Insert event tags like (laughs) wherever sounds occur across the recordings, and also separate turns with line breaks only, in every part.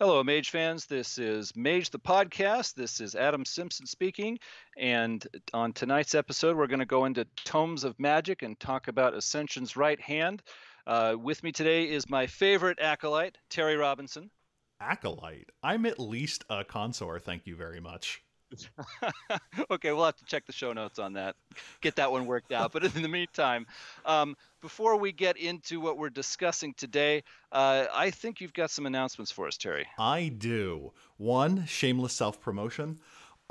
Hello, Mage fans. This is Mage the Podcast. This is Adam Simpson speaking. And on tonight's episode, we're going to go into Tomes of Magick and talk about Ascension's right hand. Uh, with me today is my favorite acolyte, Terry Robinson.
Acolyte? I'm at least a consort, thank you very much. (laughs)
okay, we'll have to check the show notes on that, get that one worked out. But (laughs) in the meantime, um, before we get into what we're discussing today, uh, I think you've got some announcements for us, Terry.
I do. One, shameless self promotion.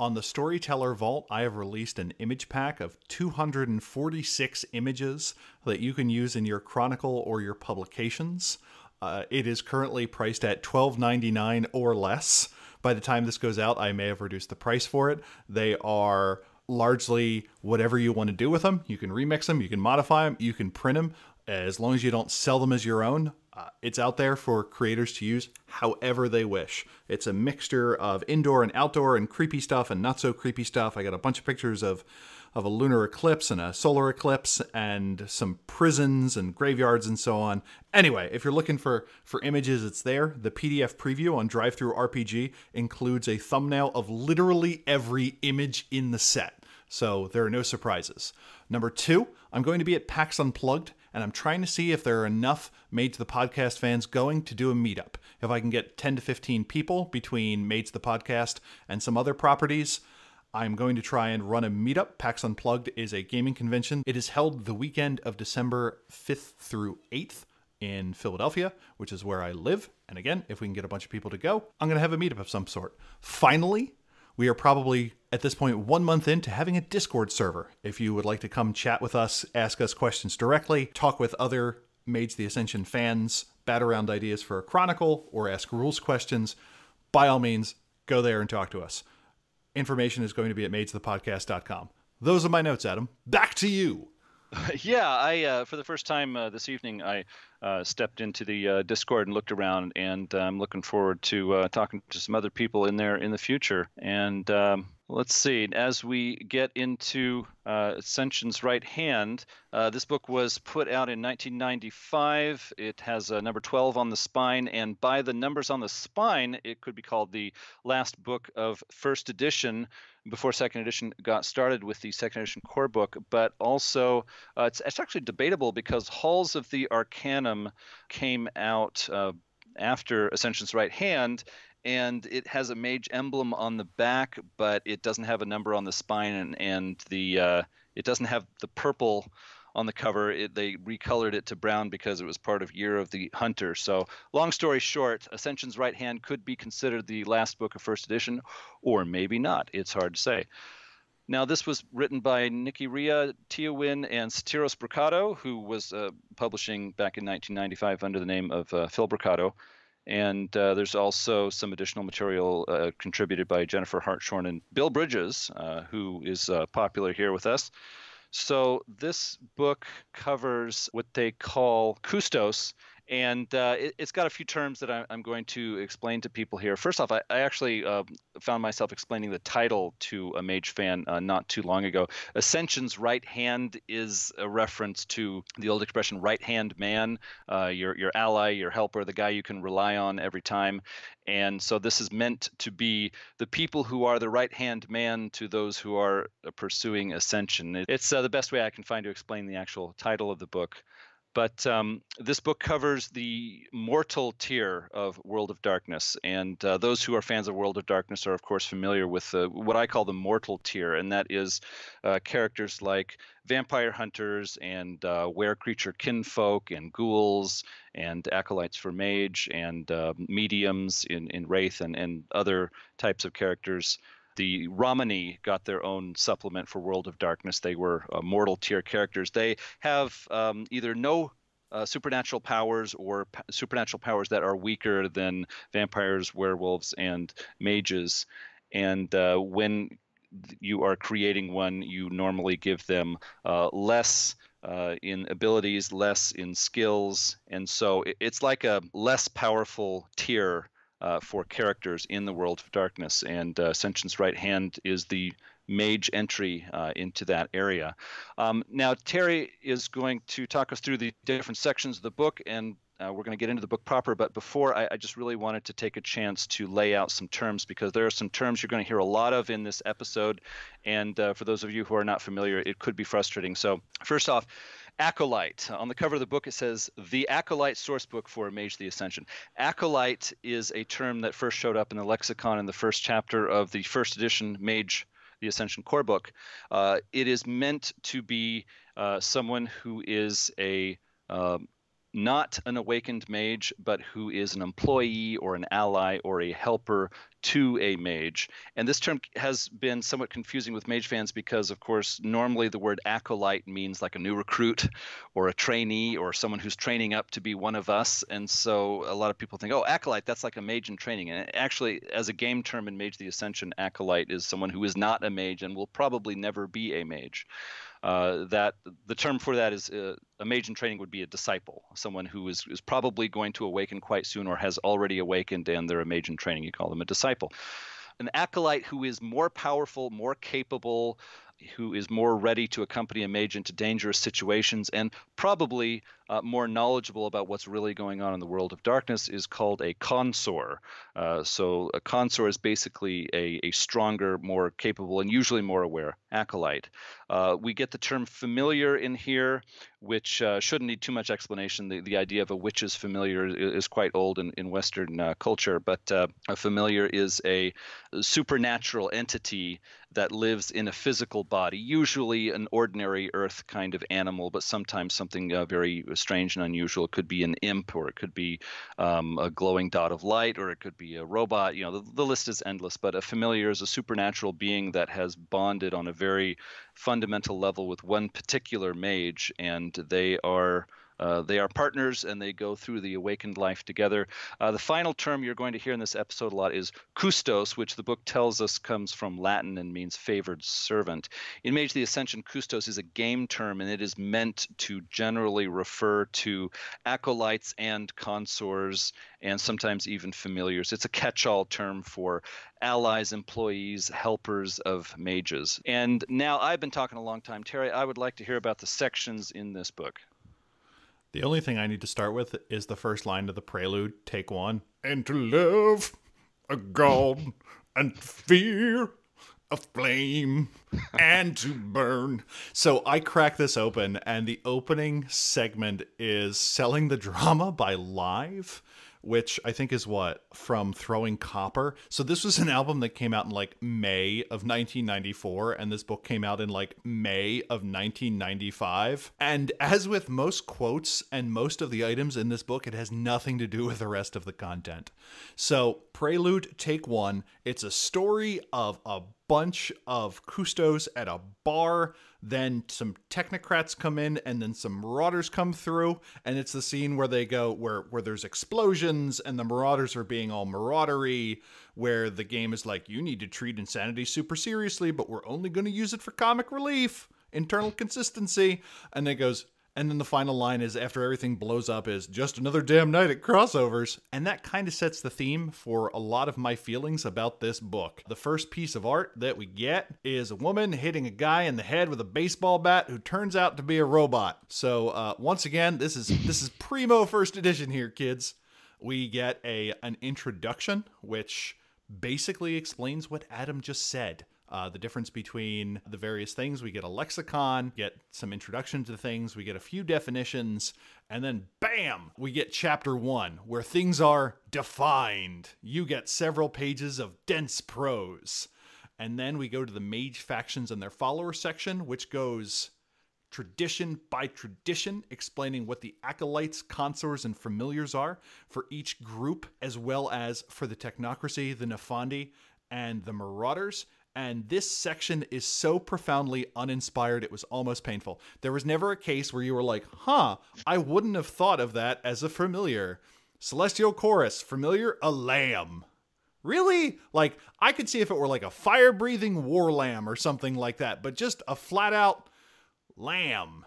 On the Storyteller Vault, I have released an image pack of 246 images that you can use in your chronicle or your publications. Uh, it is currently priced at $12.99 or less. By the time this goes out, I may have reduced the price for it. They are largely whatever you want to do with them. You can remix them, you can modify them, you can print them. As long as you don't sell them as your own, uh, it's out there for creators to use however they wish. It's a mixture of indoor and outdoor and creepy stuff and not so creepy stuff. I got a bunch of pictures of of a lunar eclipse and a solar eclipse and some prisons and graveyards and so on. Anyway, if you're looking for for images, it's there. The PDF preview on DriveThruRPG includes a thumbnail of literally every image in the set. So there are no surprises. Number two, I'm going to be at PAX Unplugged, and I'm trying to see if there are enough Mage the Podcast fans going to do a meetup. If I can get 10 to 15 people between Mage the Podcast and some other properties, I'm going to try and run a meetup. PAX Unplugged is a gaming convention. It is held the weekend of December 5th through 8th in Philadelphia, which is where I live. And again, if we can get a bunch of people to go, I'm going to have a meetup of some sort. Finally, we are probably at this point one month into having a Discord server. If you would like to come chat with us, ask us questions directly, talk with other Mage the Ascension fans, bat around ideas for a chronicle, or ask rules questions, by all means, go there and talk to us. Information is going to be at magethepodcast.com. Those are my notes, Adam. Back to you. (laughs)
yeah, I uh, for the first time uh, this evening, I uh, stepped into the uh, Discord and looked around, and I'm looking forward to uh, talking to some other people in there in the future. And um, let's see, as we get into uh, Ascension's Right Hand, uh, this book was put out in 1995. It has a number 12 on the spine, and by the numbers on the spine, it could be called the last book of first edition before second edition got started with the second edition core book, but also uh, it's, it's actually debatable because Halls of the Arcanum came out uh, after Ascension's Right Hand, and it has a mage emblem on the back, but it doesn't have a number on the spine, and and the uh, it doesn't have the purple on the cover. It, they recolored it to brown because it was part of Year of the Hunter. So, long story short, Ascension's Right Hand could be considered the last book of first edition, or maybe not. It's hard to say. Now, this was written by Nicky Rea, Tia Wynn, and Satyros Brucato, who was uh, publishing back in 1995 under the name of uh, Phil Brucato. And uh, there's also some additional material uh, contributed by Jennifer Hartshorn and Bill Bridges, uh, who is uh, popular here with us. So this book covers what they call Custos, and uh, it, has got a few terms that I, am going to explain to people here. First off, I, I actually uh, found myself explaining the title to a mage fan uh, not too long ago. Ascension's right hand is a reference to the old expression "right hand man," uh, your your ally, your helper, the guy you can rely on every time. And so this is meant to be the people who are the right hand man to those who are pursuing ascension. It's uh, the best way I can find to explain the actual title of the book. But um, this book covers the mortal tier of World of Darkness, and uh, those who are fans of World of Darkness are, of course, familiar with uh, what I call the mortal tier, and that is uh, characters like vampire hunters and uh, were creature kinfolk and ghouls and acolytes for mage and uh, mediums in, in wraith and, and other types of characters the Romani got their own supplement for World of Darkness. They were uh, mortal tier characters. They have um, either no uh, supernatural powers or p- supernatural powers that are weaker than vampires, werewolves, and mages. And uh, when you are creating one, you normally give them uh, less uh, in abilities, less in skills, and so it's like a less powerful tier uh, for characters in the world of darkness, and uh, Ascension's Right Hand is the mage entry uh, into that area. Um, now, Terry is going to talk us through the different sections of the book, and uh, we're going to get into the book proper. But before, I, I, just really wanted to take a chance to lay out some terms because there are some terms you're going to hear a lot of in this episode. And uh, for those of you who are not familiar, it could be frustrating. So, first off, Acolyte. On the cover of the book, it says the Acolyte sourcebook for Mage the Ascension. Acolyte is a term that first showed up in the lexicon in the first chapter of the first edition Mage the Ascension core book. Uh, it is meant to be uh, someone who is a um, not an awakened mage, but who is an employee or an ally or a helper to a mage. And this term has been somewhat confusing with mage fans because, of course, normally the word acolyte means like a new recruit or a trainee or someone who's training up to be one of us. And so a lot of people think, oh, acolyte, that's like a mage in training. And actually, as a game term in Mage the Ascension, acolyte is someone who is not a mage and will probably never be a mage. Uh, that the term for that is uh, a mage in training would be a disciple, someone who is, is probably going to awaken quite soon or has already awakened and they're a mage in training. You call them a disciple. An acolyte who is more powerful, more capable, who is more ready to accompany a mage into dangerous situations and probably uh, more knowledgeable about what's really going on in the world of darkness is called a consor. Uh, so a consor is basically a, a stronger, more capable, and usually more aware acolyte. Uh, we get the term familiar in here, which uh, shouldn't need too much explanation. The, the idea of a witch's familiar is, is quite old in, in Western uh, culture, but uh, a familiar is a supernatural entity that lives in a physical body, usually an ordinary earth kind of animal, but sometimes something uh, very strange and unusual. It could be an imp, or it could be um, a glowing dot of light, or it could be a robot. You know, the, the list is endless. But a familiar is a supernatural being that has bonded on a very fundamental level with one particular mage, and they are uh, they are partners and they go through the awakened life together. Uh, the final term you're going to hear in this episode a lot is custos, which the book tells us comes from Latin and means favored servant. In Mage the Ascension, custos is a game term and it is meant to generally refer to acolytes and consors and sometimes even familiars. It's a catch all term for allies, employees, helpers of mages. And now I've been talking a long time. Terry, I would like to hear about the sections in this book.
The only thing I need to start with is the first line of the prelude, take one. And to love a god and fear a flame and to burn. So I crack this open, and the opening segment is selling the drama by live which I think is what from Throwing Copper. So this was an album that came out in like May of 1994 and this book came out in like May of 1995. And as with most quotes and most of the items in this book, it has nothing to do with the rest of the content. So, Prelude Take 1, it's a story of a bunch of custos at a bar. Then some technocrats come in, and then some marauders come through, and it's the scene where they go where where there's explosions, and the marauders are being all maraudery. Where the game is like, you need to treat insanity super seriously, but we're only going to use it for comic relief, internal consistency. And it goes, and then the final line is after everything blows up is just another damn night at crossovers. And that kind of sets the theme for a lot of my feelings about this book. The first piece of art that we get is a woman hitting a guy in the head with a baseball bat who turns out to be a robot. So uh, once again, this is this is primo first edition here, kids. We get a an introduction which basically explains what Adam just said uh, the difference between the various things. We get a lexicon, get some introduction to things, we get a few definitions, and then bam, we get chapter one where things are defined. You get several pages of dense prose. And then we go to the mage factions and their follower section, which goes tradition by tradition, explaining what the acolytes, consors, and familiars are for each group, as well as for the technocracy, the Nefandi, and the marauders. And this section is so profoundly uninspired, it was almost painful. There was never a case where you were like, huh, I wouldn't have thought of that as a familiar. Celestial Chorus, familiar, a lamb. Really? Like, I could see if it were like a fire breathing war lamb or something like that, but just a flat out lamb.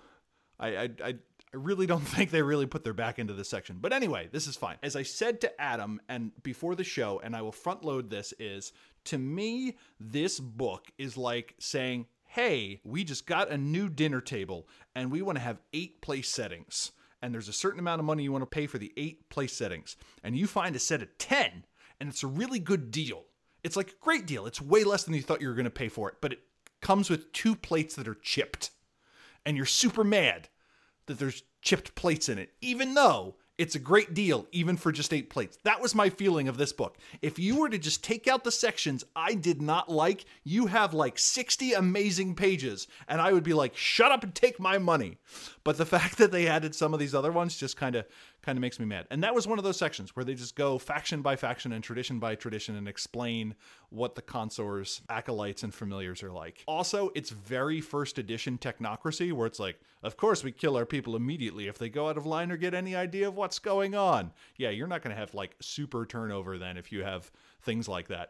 I, I, I, I really don't (laughs) think they really put their back into this section. But anyway, this is fine. As I said to Adam and before the show, and I will front load this, is to me, this book is like saying, hey, we just got a new dinner table and we want to have eight place settings. and there's a certain amount of money you want to pay for the eight place settings, and you find a set of 10, and it's a really good deal. It's like a great deal. It's way less than you thought you were going to pay for it, but it comes with two plates that are chipped. And you're super mad that there's chipped plates in it, even though it's a great deal, even for just eight plates. That was my feeling of this book. If you were to just take out the sections I did not like, you have like 60 amazing pages, and I would be like, shut up and take my money. But the (laughs) fact that they added some of these other ones just kind of kind of makes me mad. And that was one of those sections where they just go faction by faction and tradition by tradition and explain what the consors, acolytes, and familiars are like. Also, it's very first edition technocracy where it's like, of course we kill our people immediately if they go out of line or get any idea of what's going on. Yeah, you're not going to have like super turnover then if you have things like that.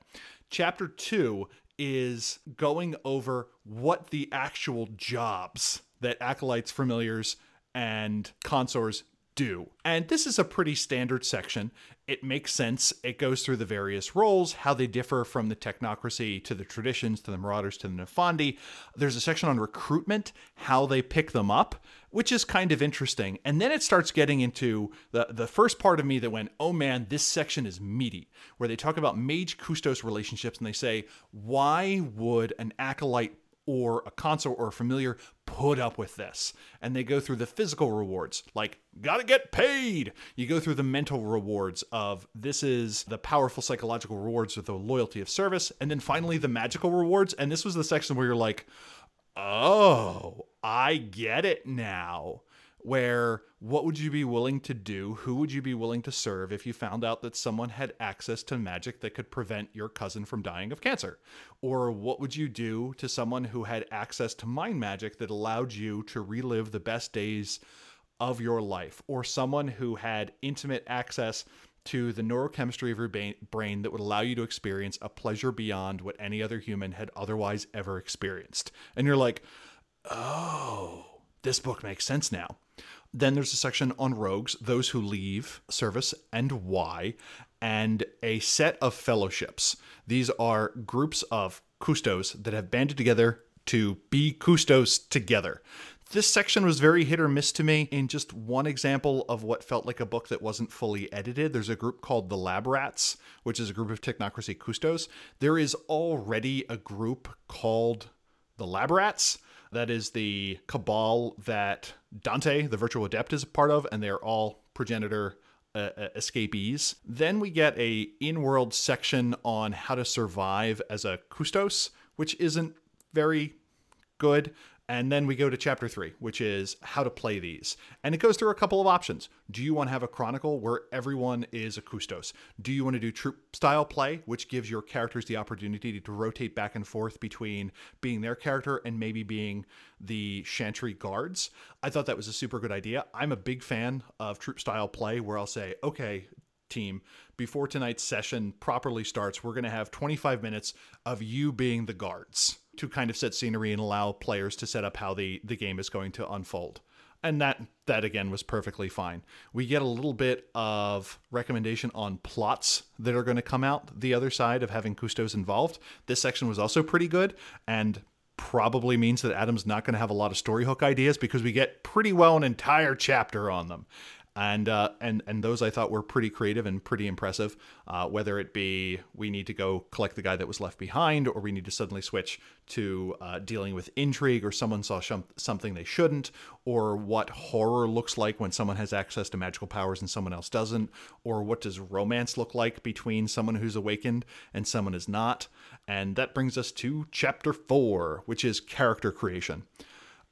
Chapter two is going over what the actual jobs that acolytes, familiars, and consors do. And this is a pretty standard section. It makes sense. It goes through the various roles, how they differ from the technocracy to the traditions to the marauders to the Nefandi. There's a section on recruitment, how they pick them up, which is kind of interesting. And then it starts getting into the, the first part of me that went, oh man, this section is meaty, where they talk about mage Custos relationships and they say, why would an acolyte or a consor or a familiar put up with this. And they go through the physical rewards, like, gotta get paid. You go through the mental rewards of this is the powerful psychological rewards of the loyalty of service. And then finally, the magical rewards. And this was the section where you're like, oh, I get it now where what would you be willing to do? Who would you be willing to serve if you found out that someone had access to magic that could prevent your cousin from dying of cancer? Or what would you do to someone who had access to mind magic that allowed you to relive the best days of your life? Or someone who had intimate access to the neurochemistry of your brain that would allow you to experience a pleasure beyond what any other human had otherwise ever experienced. And you're like, oh, this book makes sense now. Then there's a section on rogues, those who leave service and why, and a set of fellowships. These are groups of custos that have banded together to be custos together. This section was very hit or miss to me. In just one example of what felt like a book that wasn't fully edited, there's a group called the Lab Rats, which is a group of Technocracy custos. There is already a group called the Lab Rats that is the cabal that Dante, the virtual adept, is a part of, and they're all progenitor uh, uh, escapees. Then we get a in-world section on how to survive as a Custos, which isn't very good. And then we go to chapter three, which is how to play these. And it goes through a couple of options. Do you want to have a chronicle where everyone is a Custos? Do you want to do troop style play, which gives your characters the opportunity to rotate back and forth between being their character and maybe being the Chantry guards? I thought that was a super good idea. I'm a big fan of troop style play where I'll say, okay, team, before tonight's session properly starts, we're going to have 25 minutes of you being the guards to kind of set scenery and allow players to set up how the, the game is going to unfold. And that that again was perfectly fine. We get a little bit of recommendation on plots that are going to come out the other side of having Custos involved. This section was also pretty good and probably means that Adam's not going to have a lot of story hook ideas because we get pretty well an entire chapter on them and uh, and and those I thought were pretty creative and pretty impressive. Uh, whether it be we need to go collect the guy that was left behind, or we need to suddenly switch to uh, dealing with intrigue, or someone saw sh- something they shouldn't, or what horror looks like when someone has access to magical powers and someone else doesn't, or what does romance look like between someone who's awakened and someone is not. And that brings us to chapter four, which is character creation.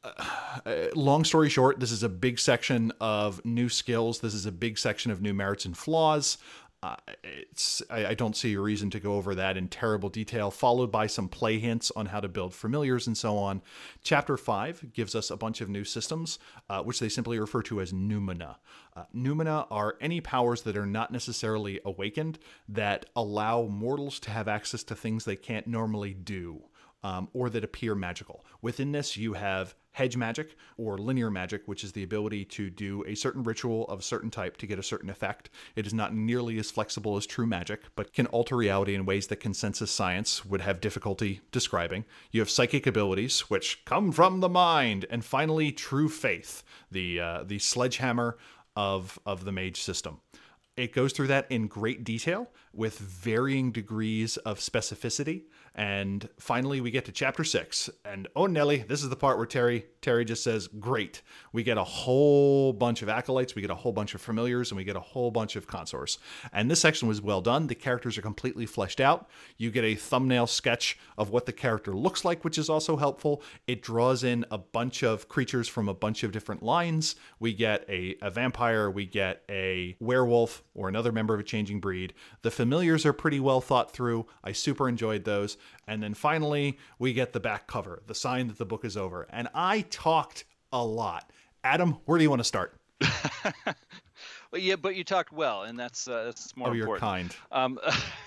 Uh, long story short, this is a big section of new skills. This is a big section of new merits and flaws. Uh, it's I, I, don't see a reason to go over that in terrible detail. Followed by some play hints on how to build familiars and so on. Chapter five gives us a bunch of new systems, uh, which they simply refer to as noumena. Uh, noumena are any powers that are not necessarily awakened that allow mortals to have access to things they can't normally do um, or that appear magical. Within this, you have hedge magic or linear magic, which is the ability to do a certain ritual of a certain type to get a certain effect. It is not nearly as flexible as true magic, but can alter reality in ways that consensus science would have difficulty describing. You have psychic abilities, which come from the mind, and finally, true faith, the uh, the sledgehammer of of the mage system. It goes through that in great detail with varying degrees of specificity. And finally, we get to chapter six. And oh, Nelly, this is the part where Terry Terry just says, "Great." We get a whole bunch of acolytes, we get a whole bunch of familiars, and we get a whole bunch of consorts. And this section was well done. The characters are completely fleshed out. You get a thumbnail sketch of what the character looks like, which is also helpful. It draws in a bunch of creatures from a bunch of different lines. We get a, a vampire, we get a werewolf, or another member of a changing breed. The familiars are pretty well thought through. I super enjoyed those. And then finally, we get the back cover, the sign that the book is over. And I talked a lot. Adam, where do you want to start? (laughs)
well, yeah, but you talked well, and that's uh, that's more
oh,
you're
kind.
Um,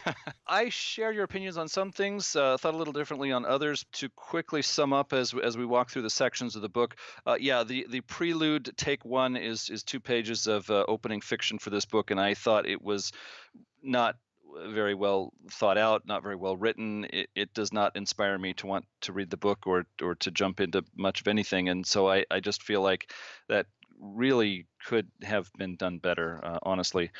(laughs) I share your opinions on some things. Uh, thought a little differently on others. To quickly sum up as as we walk through the sections of the book, uh, yeah, the the prelude, take one, is is two pages of uh, opening fiction for this book, and I thought it was not very well thought out, not very well written. It, it, does not inspire me to want to read the book or or to jump into much of anything. And so I, I just feel like that really could have been done better, uh, honestly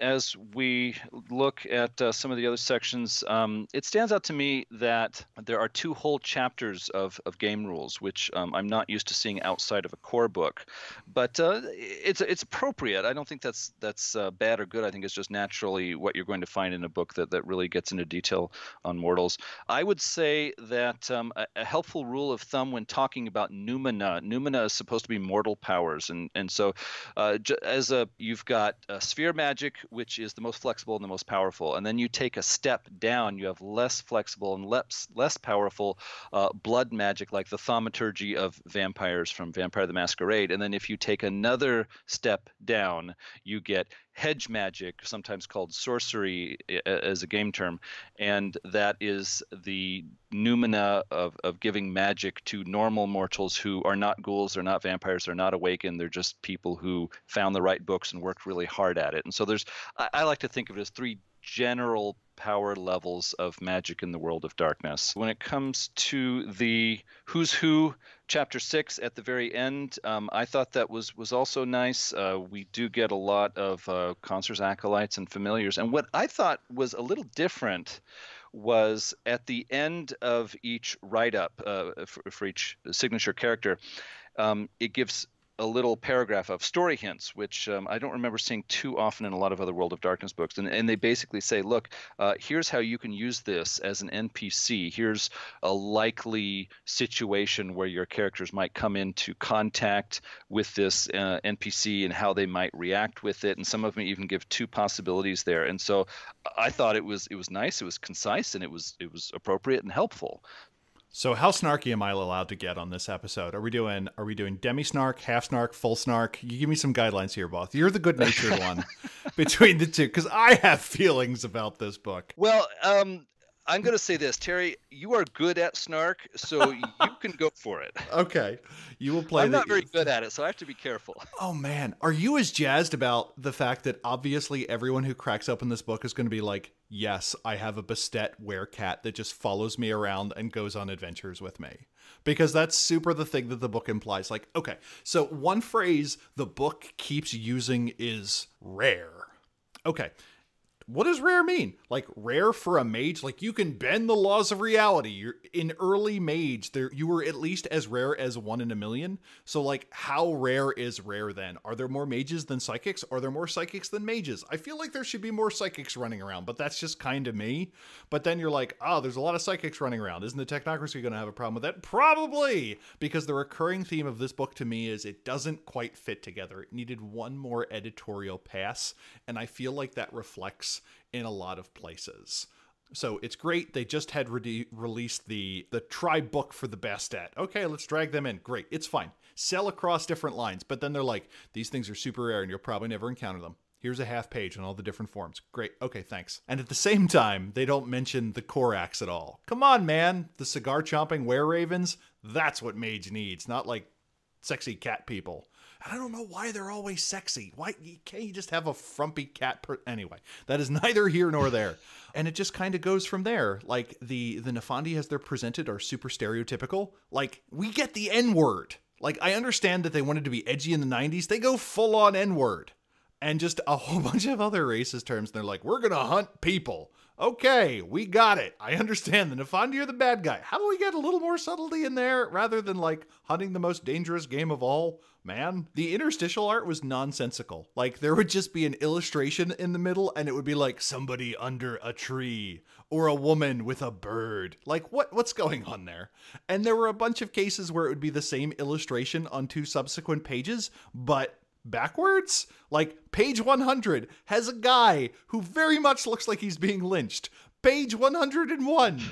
as we look at uh, some of the other sections, um, it stands out to me that there are two whole chapters of, of game rules, which um, I'm not used to seeing outside of a core book. But uh, it's it's appropriate. I don't think that's that's uh, bad or good. I think it's just naturally what you're going to find in a book that, that really gets into detail on mortals. I would say that um, a, a, helpful rule of thumb when talking about noumena, noumena is supposed to be mortal powers, and and so uh, as a you've got sphere magic which is the most flexible and the most powerful. And then you take a step down, you have less flexible and less less powerful uh, blood magic, like the thaumaturgy of vampires from Vampire the Masquerade. And then if you take another step down, you get hedge magic, sometimes called sorcery as a game term, and that is the noumena of, of giving magic to normal mortals who are not ghouls, they're not vampires, they're not awakened, they're just people who found the right books and worked really hard at it. And so there's, I, I like to think of it as three general power levels of magic in the world of darkness. When it comes to the who's who chapter six at the very end, um, I thought that was was also nice. Uh, we do get a lot of uh, consors, acolytes, and familiars. And what I thought was a little different was at the end of each write up uh, for, for, each signature character, um, it gives a little paragraph of story hints, which um, I don't remember seeing too often in a lot of other World of Darkness books. And, and they basically say, look, uh, here's how you can use this as an NPC. Here's a likely situation where your characters might come into contact with this uh, NPC and how they might react with it. And some of them even give two possibilities there. And so I thought it was it was nice, it was concise, and it was it was appropriate and helpful.
So how snarky am I allowed to get on this episode? Are we doing are we doing demi snark, half snark, full snark? You give me some guidelines here, both. You're the good natured one (laughs) between the two because I have feelings about this book.
Well, um, I'm going to say this, Terry. You are good at snark, so you can go for it. (laughs)
Okay, you will play.
I'm not very good (laughs) at it, so I have to be careful.
Oh man, are you as jazzed about the fact that obviously everyone who cracks up in this book is going to be like, "Yes, I have a Bastet werecat that just follows me around and goes on adventures with me." Because that's super the thing that the book implies. Like, okay, so one phrase the book keeps using is rare. Okay, what does rare mean? Like rare for a mage? Like you can bend the laws of reality. You're in early mage, there you were at least as rare as one in a million. So like how rare is rare then? Are there more mages than psychics? Are there more psychics than mages? I feel like there should be more psychics running around, but that's just kind of me. But then you're like, oh, there's a lot of psychics running around. Isn't the technocracy going to have a problem with that? Probably, because the recurring theme of this book to me is it doesn't quite fit together. It needed one more editorial pass, and I feel like that reflects in a lot of places. So it's great. They just had re- released the the try book for the Bastet. Okay, let's drag them in. Great, it's fine. Sell across different lines, but then they're like, these things are super rare and you'll probably never encounter them. Here's a half page on all the different forms. Great. Okay, thanks. And at the same time, they don't mention the Corax at all. Come on, man. The cigar chomping were ravens, that's what Mage needs, not like sexy cat people. I don't know why they're always sexy. Why can't you just have a frumpy cat? Per- anyway, that is (laughs) neither here nor there. and it just kind of goes from there. Like the the Nefandi as they're presented are super stereotypical. Like we get the N word. Like I understand that they wanted to be edgy in the '90s. They go full on N word, and just a (laughs) whole bunch of other racist terms. They're like, we're gonna hunt people. Okay, we got it. I understand the Nefandi are the bad guy. How do we get a little more subtlety in there rather than like hunting the most dangerous game of all? Man, the interstitial art was nonsensical. Like there would just be an illustration in the middle and it would be like somebody under a tree or a woman with a bird. Like what what's going on there? And there were a bunch of cases where it would be the same illustration on two subsequent pages, but backwards? Like, page 100 has a guy who very much looks like he's being lynched. Page 101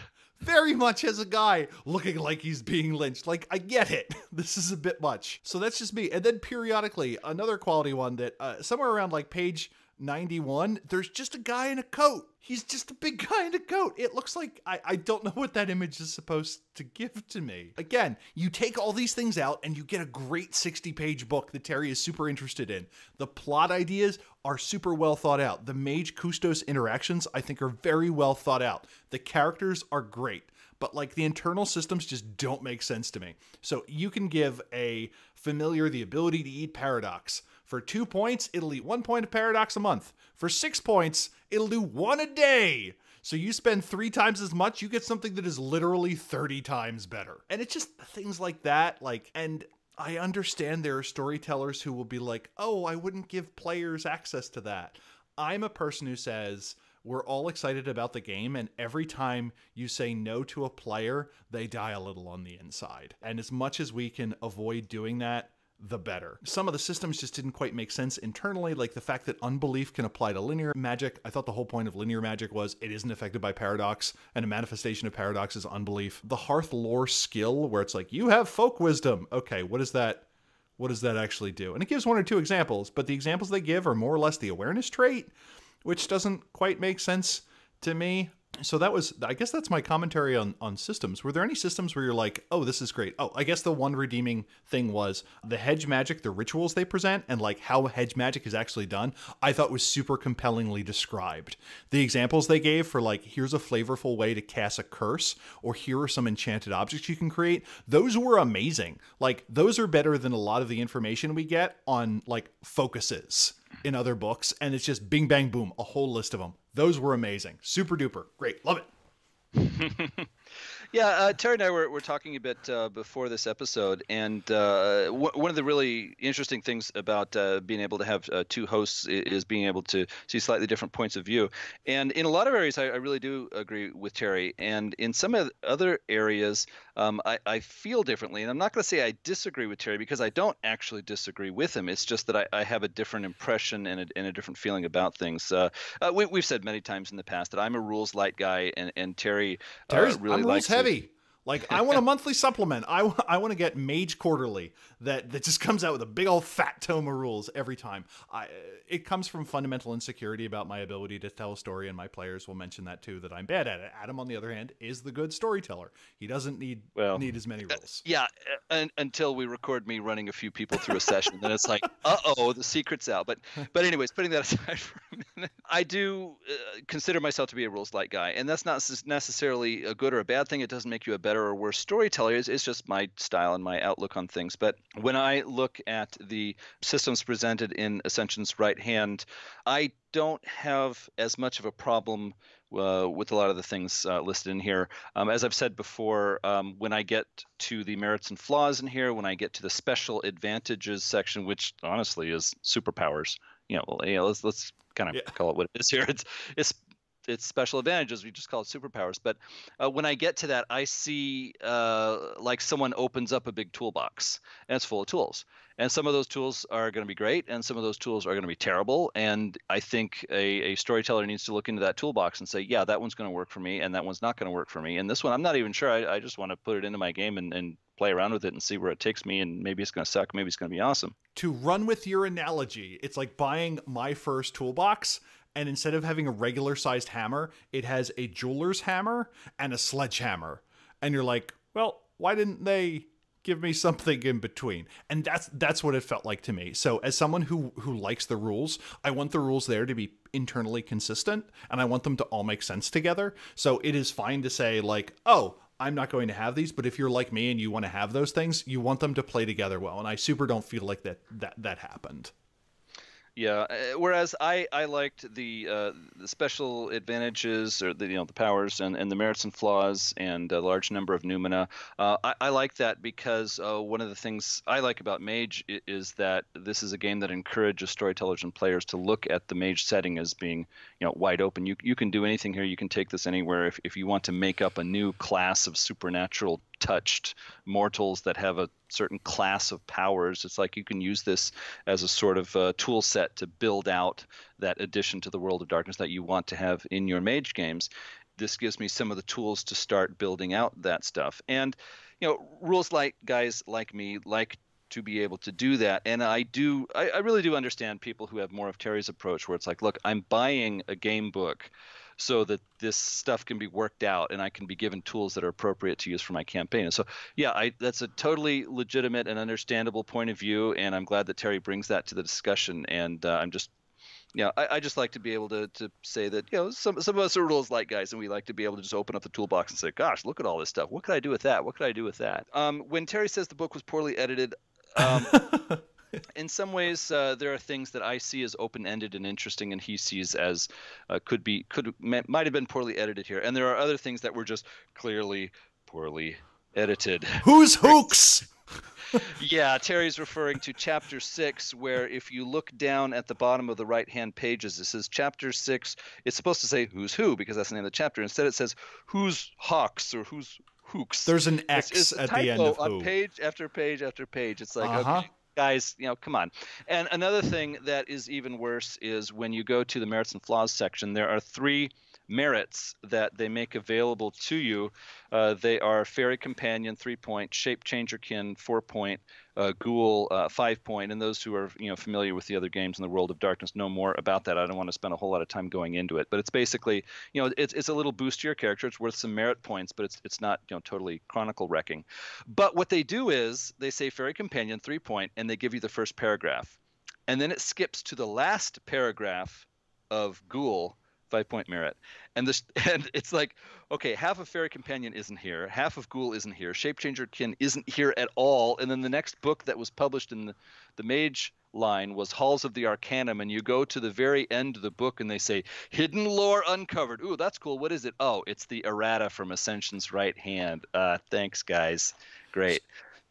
very much as a guy looking like he's being lynched. Like, I get it. (laughs) This is a bit much. So that's just me. And then periodically, another quality one that uh, somewhere around like page 91, there's just a guy in a coat. He's just a big (laughs) guy in a coat. It looks like I, I don't know (laughs) what that image is supposed to give to me. Again, you take all these things out and you get a great 60 page book that Terry is super interested in. The plot ideas are super well thought out. The Mage Custos interactions, I think, are very well thought out. The characters are great but like the internal systems just don't make sense to me. So you can give a familiar the ability to eat paradox. For two points, it'll eat one point of paradox a month. For six points, it'll do one a day. So you spend three times as much, you get something that is literally 30 times better. And it's just things like that. Like, and I understand there are storytellers who will be like, oh, I wouldn't give players access to that. I'm a person who says, we're all excited about the game, and every time you say no to a player, they die a little on the inside. And as much as we can avoid doing that, the better. Some of the systems just didn't quite make sense internally, like the fact that unbelief can apply to linear magic. I thought the whole point of linear magic was it isn't affected by paradox, and a manifestation of paradox is unbelief. The hearth lore skill, where it's like, you have folk wisdom. Okay, what is that? What does that actually do? And it gives one or two examples, but the examples they give are more or less the awareness trait, which doesn't quite make sense to me so that was i guess that's my commentary on on systems. Were there any systems where you're like oh this is great. Oh i guess the one redeeming thing was the hedge magic the rituals they present and like how hedge magic is actually done i thought was super compellingly described. The examples they gave for like here's a flavorful way to cast a curse or here are some enchanted objects you can create those were amazing. Like those are better than a lot of the information we get on like focuses in other books and it's just bing bang boom a whole list of them those were amazing. Super duper. Great. Love
it. (laughs) Yeah, uh, Terry and I were, were talking a bit uh, before this episode, and uh, w- one of the really interesting things about uh, being able to have uh, two hosts is being able to see slightly different points of view. And in a lot of areas, I, I really do agree with Terry. And in some of other areas, um, I, I, feel differently. And I'm not going to say I disagree with Terry because I don't actually disagree with him. It's just that I, I have a different impression and a, and a, different feeling about things. Uh, we, have said many times in the past that I'm a rules light guy, and, and Terry really
I'm
likes
heavy. Like I want a (laughs) monthly supplement. I, I want to get Mage Quarterly that that just (laughs) comes out with a big old fat tome of rules every time. I it comes from fundamental insecurity about my ability to tell a story, and my players will mention that too that I'm bad at it. Adam, on the other hand, is the good storyteller. He doesn't need well, need as many rules.
Uh, yeah, uh, until we record me running a few people through a session, then it's like, (laughs) uh oh, the secret's out. But but anyways, putting that aside for a minute, I do uh, consider myself to be a rules light guy, and that's not necessarily a good or a bad thing. It doesn't make you a better or worse storyteller. It's, it's just my style and my outlook on things. But when I look at the systems presented in Ascension's right hand, I don't have as much of a problem uh, with a lot of the things uh, listed in here. Um, as I've said before, um, when I get to the merits and flaws in here, when I get to the special advantages section, which honestly is superpowers, you know, well, yeah, let's let's kind of yeah. call it what it is here. It's it's its special advantages. We just call it superpowers. But uh, when I get to that, I see uh, like someone opens up a big toolbox and it's full of tools. And some of those tools are going to be great, and some of those tools are going to be terrible. And I think a, a storyteller needs to look into that toolbox and say, yeah, that one's going to work for me, and that one's not going to work for me. And this one, I'm not even sure. I, I just want to put it into my game and, and play around with it and see where it takes me. And maybe it's going to suck. Maybe it's going to be awesome.
To run with your analogy, it's like buying my first toolbox. And instead of having a regular sized hammer, it has a jeweler's hammer and a sledgehammer. And you're like, well, why didn't they give me something in between? And that's that's what it felt like to me. So as someone who who likes the rules i want the rules there to be internally consistent and i want them to all make sense together. So it is fine to say like oh i'm not going to have these but if you're like me and you want to have those things you want them to play together well. And i super don't feel like that that that happened
yeah. Uh, whereas I, I liked the uh, the special advantages or the you know the powers and, and the merits and flaws and a large number of noumena. Uh, I, I like that because uh, one of the things I like about Mage is that this is a game that encourages storytellers and players to look at the Mage setting as being you know wide open. You you can do anything here. You can take this anywhere. If if you want to make up a new class of supernatural touched mortals that have a certain class of powers. It's like you can use this as a sort of uh, tool set to build out that addition to the world of darkness that you want to have in your mage games. This gives me some of the tools to start building out that stuff. And you know, rules like guys like me like to be able to do that. And I do, I, I really do understand people who have more of Terry's approach, where it's like, look, I'm buying a game book so that this stuff can be worked out and I can be given tools that are appropriate to use for my campaign. And so, yeah, I, that's a totally legitimate and understandable point of view, and I'm glad that Terry brings that to the discussion. And uh, I'm just yeah, I, I, just like to be able to, to say that you know some some of us are rules like guys, and we like to be able to just open up the toolbox and say, "Gosh, look at all this stuff. What could I do with that? What could I do with that?" Um, when Terry says the book was poorly edited, um, (laughs) in some ways, uh, there are things that I see as open-ended and interesting, and he sees as uh, could be could might have been poorly edited here. And there are other things that were just clearly poorly edited.
Who's (laughs) Hooks?
yeah, Terry's referring to chapter six, where if you look down at the bottom of the right-hand pages, it says chapter six. It's supposed to say who's who because that's the name of the chapter. Instead, it says who's Hawks or who's Hooks.
There's an X it's, it's at the end of
who. on page after page after page. It's like uh-huh. okay guys, you know, come on. And another thing that is even worse is when you go to the merits and flaws section, there are three merits that they make available to you. Uh, they are Fairy Companion, three point, Shape Changer Kin, four point, uh, Ghoul, uh, five point. And those who are you know familiar with the other games in the world of darkness know more about that. I don't want to spend a whole lot of time going into it, but it's basically you know it's, it's a little boost to your character. It's worth some merit points, but it's it's not you know totally chronicle wrecking. But what they do is they say Fairy Companion, three point, and they give you the first paragraph, and then it skips to the last paragraph of Ghoul five point merit. And this (laughs) and it's like, okay, half of Fairy Companion isn't here, half of Ghoul isn't here, Shape Changer Kin isn't here at all. And then the next book that was published in the, the Mage line was Halls of the Arcanum, and you go to the very end of the book and they say, Hidden Lore Uncovered. Ooh, that's cool. What is it? Oh, it's the errata from Ascension's right hand. Uh, thanks, guys. Great.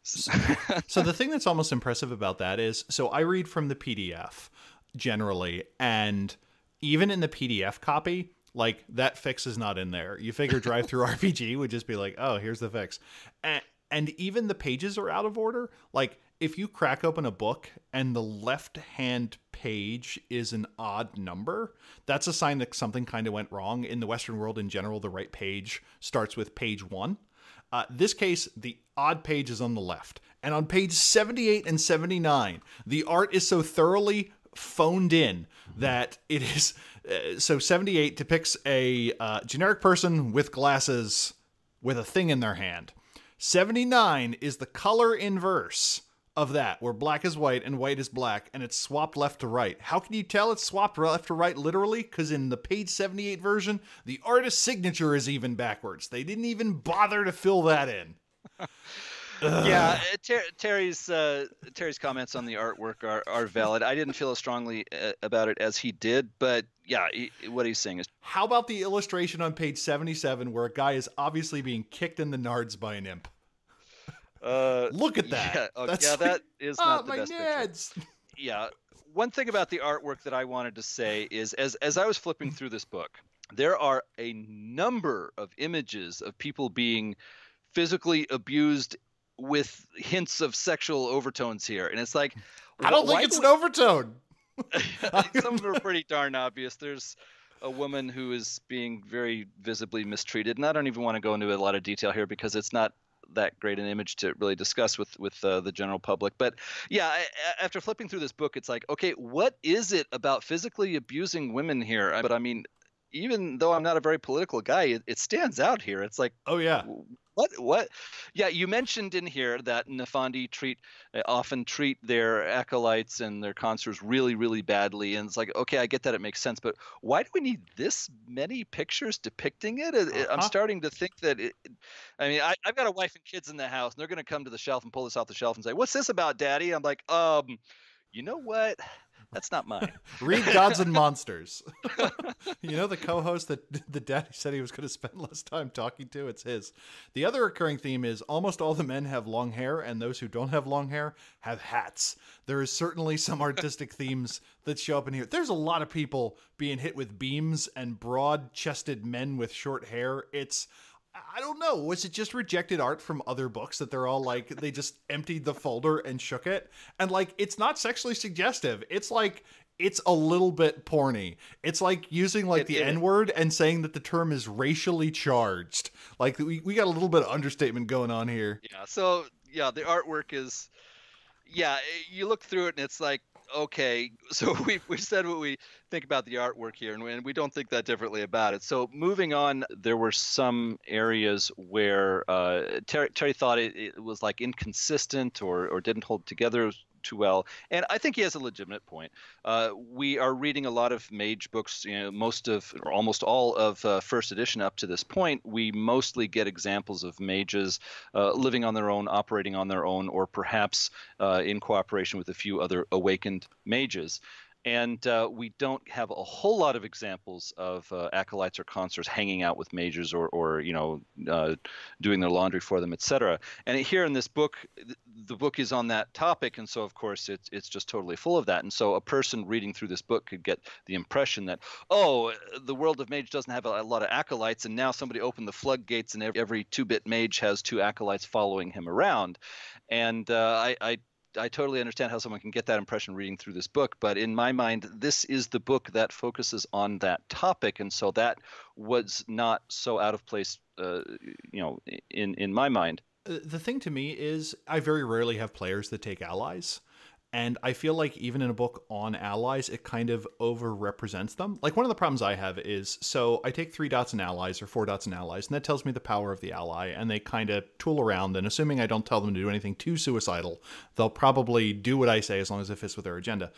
so the thing that's almost impressive about that is so I read from the PDF generally, and even in the PDF copy, like that fix is not in there. You figure (laughs) DriveThruRPG would just be like, oh, here's the fix. And, and even the pages are out of order. Like if you crack open a book and the left hand page is an odd number, that's a sign that something kind of went wrong. In the Western world in general, the right page starts with page one. Uh, this case, the odd page is on the left. And on page 78 and 79, the art is so thoroughly phoned in that it is uh, so 78 depicts a uh, generic person with glasses with a thing in their hand. 79 is the color inverse of that where black is white and white is black and it's swapped left to right. How can you tell it's swapped left to right literally? Because in the page 78 version the artist's signature is even backwards. They didn't even bother to fill that in
yeah, uh, Ter- Terry's uh, Terry's comments on the artwork are, are valid. I didn't feel as strongly uh, about it as he did, but yeah, he, what he's saying is.
How about the illustration on page seventy-seven where a guy is obviously being kicked in the nards by an imp? (laughs) Uh, Look at that.
Yeah, oh, yeah like, that is not oh, the best nads. picture. (laughs) Yeah, one thing about the artwork that I wanted to say is, as as I was flipping through this book, there are a number of images of people being physically abused with hints of sexual overtones here, and it's like
I don't think it's an overtone. (laughs)
Some of them are pretty darn obvious. There's a woman who is being very visibly mistreated, and I don't even want to go into a lot of detail here because it's not that great an image to really discuss with with uh, the general public. But yeah, I, after flipping through this book, it's like, okay, what is it about physically abusing women here? But I mean, even though I'm not a very political guy, it, it stands out here. It's like,
oh yeah,
what what? Yeah, you mentioned in here that Nefandi treat uh, often treat their acolytes and their consorts really really badly, and it's like, okay, I get that, it makes sense, but why do we need this many pictures depicting it? Uh-huh. I'm starting to think that. It, I mean, I, I've got a wife and kids in the house, and they're going to come to the shelf and pull this off the shelf and say, "What's this about, Daddy?" I'm like, um, you know what? That's not mine. (laughs)
Read Gods and (laughs) Monsters. (laughs) you know the co-host that the daddy said he was going to spend less time talking to. It's his. The other recurring theme is almost all the men have long hair, and those who don't have long hair have hats. There is certainly some artistic themes that show up in here. There's a lot of people being hit with beams and broad-chested men with short hair. It's I don't know. Was it just rejected art from other books that they're all like they just (laughs) emptied the folder and shook it? And like it's not sexually suggestive. It's like it's a little bit porny. It's like using like it, the N word and saying that the term is racially charged. Like we, we got a little bit of understatement going on here.
Yeah. So yeah, the artwork is yeah, you look through it and it's like okay, (laughs) so we've, we've said what we think about the artwork here, and we, and we don't think that differently about it. So moving on, there were some areas where uh, Terry, Terry thought it, it was like inconsistent or, or didn't hold together too well. And I think he has a legitimate point. Uh, we are reading a lot of mage books. You know, most of or almost all of uh, first edition up to this point, we mostly get examples of mages uh, living on their own, operating on their own, or perhaps uh, in cooperation with a few other awakened mages and uh, we don't have a whole lot of examples of uh, acolytes or consorts hanging out with mages or, or you know uh, doing their laundry for them etc and here in this book the book is on that topic and so of course it's, it's just totally full of that. And so a person reading through this book could get the impression that oh the world of mage doesn't have a, lot of acolytes and now somebody opened the floodgates and every two-bit mage has two acolytes following him around. And uh, I, I I totally understand how someone can get that impression reading through this book, but in my mind, this is the book that focuses on that topic, and so that was not so out of place, uh, you know, in in my mind.
Uh, the thing to me is, I very rarely have players that take allies. And I feel like even in a book on allies, it kind of over represents them. Like one of the problems I have is so I take three dots and allies or four dots and allies, and that tells me the power of the ally, and they kind of tool around. And assuming I don't tell them to do anything too suicidal, they'll probably do what I say as long as it fits with their agenda.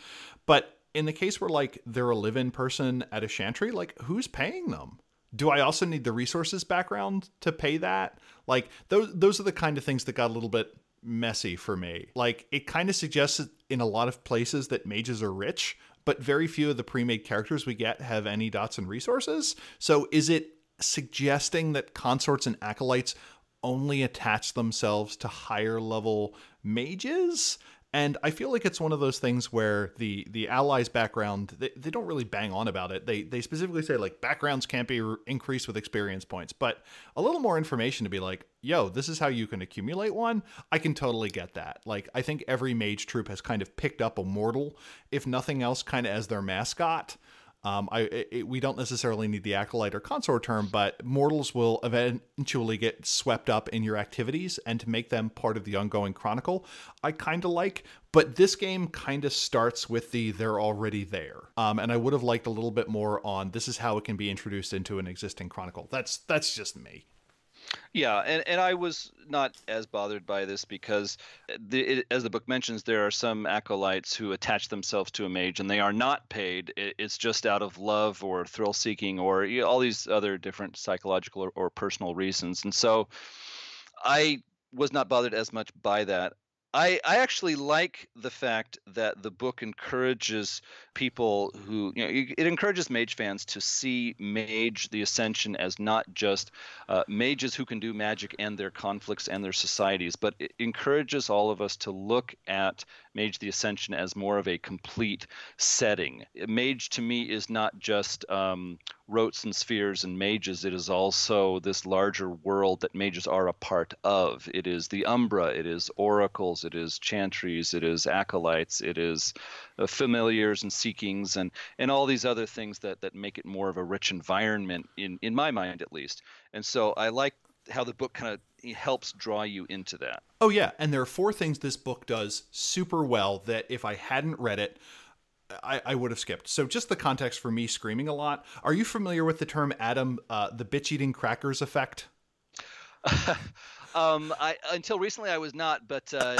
But in the case where like they're a live in person at a chantry, like who's paying them? do I also need the resources background to pay that? Like those those are the kind of things that got a little bit messy for me. Like it kind of suggests in a lot of places that mages are rich, but very few of the pre-made characters we get have any dots and resources. So is it suggesting that consorts and acolytes only attach themselves to higher level mages? And I feel like it's one of those things where the the allies background they, they don't really bang on about it. They they specifically say like backgrounds can't be re- increased with experience points, but a little more information to be like, yo, this is how you can accumulate one. I can totally get that. Like I think every mage troop has kind of picked up a mortal, if nothing else, kind of as their mascot. Um, I it, we don't necessarily need the acolyte or consort term, but mortals will eventually get swept up in your activities, and to make them part of the ongoing chronicle, I kind of like. But this game kind of starts with the they're already there, um, and I would have liked a little bit more on this is how it can be introduced into an existing chronicle. That's that's just me.
Yeah, and, and I was not as bothered by this because, the, it, as the book mentions, there are some acolytes who attach themselves to a mage and they are not paid. It, it's just out of love or thrill seeking or you know, all these other different psychological or, or personal reasons. And so I was not bothered as much by that. I, I actually like the fact that the book encourages people who you know it encourages mage fans to see mage the ascension as not just uh, mages who can do magic and their conflicts and their societies but it encourages all of us to look at mage the ascension as more of a complete setting. Mage to me is not just um, rotes and spheres and mages, it is also this larger world that mages are a part of. It is the Umbra, it is oracles, it is chantries, it is acolytes, it is uh, familiars and seekings, and and all these other things that that make it more of a rich environment in in my mind at least. And so I like how the book kind of helps draw you into that.
Oh yeah, and there are four things this book does super well that if I hadn't read it, I, I would have skipped. So just the context for me screaming a lot. Are you familiar with the term Adam, uh, the bitch eating crackers effect? (laughs)
um, I, until recently I was not, but uh,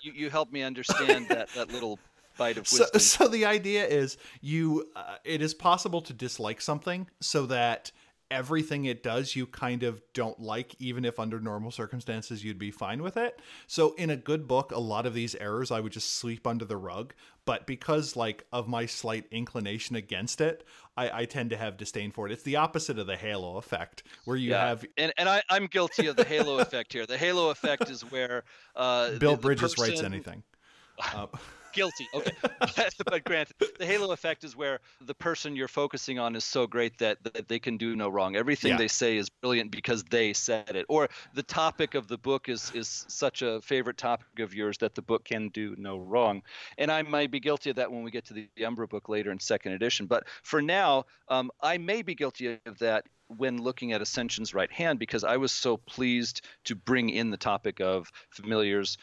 you, you helped me understand that, that little bite of (laughs) wisdom.
So, so the idea is you, uh, it is possible to dislike something so that everything it does you kind of don't like even if under normal circumstances you'd be fine with it so in a good book a lot of these errors i would just sweep under the rug but because like of my slight inclination against it i, I tend to have disdain for it it's the opposite of the halo effect where you yeah. have
and, and I, i'm guilty of the halo effect here the halo effect is where uh,
bill the, the bridges person... writes anything (laughs)
uh, guilty. Okay, (laughs) but, granted, the halo effect is where the person you're focusing on is so great that, that they can do no wrong. Everything yeah. they say is brilliant because they said it. Or the topic of the book is is such a favorite topic of yours that the book can do no wrong. And I might be guilty of that when we get to the Umbra book later in second edition. But for now, um, I may be guilty of that when looking at Ascension's right hand because I was so pleased to bring in the topic of familiars,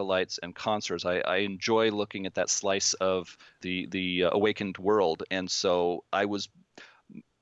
acolytes and consors. I, I, enjoy looking at that slice of the the uh, awakened world, and so I was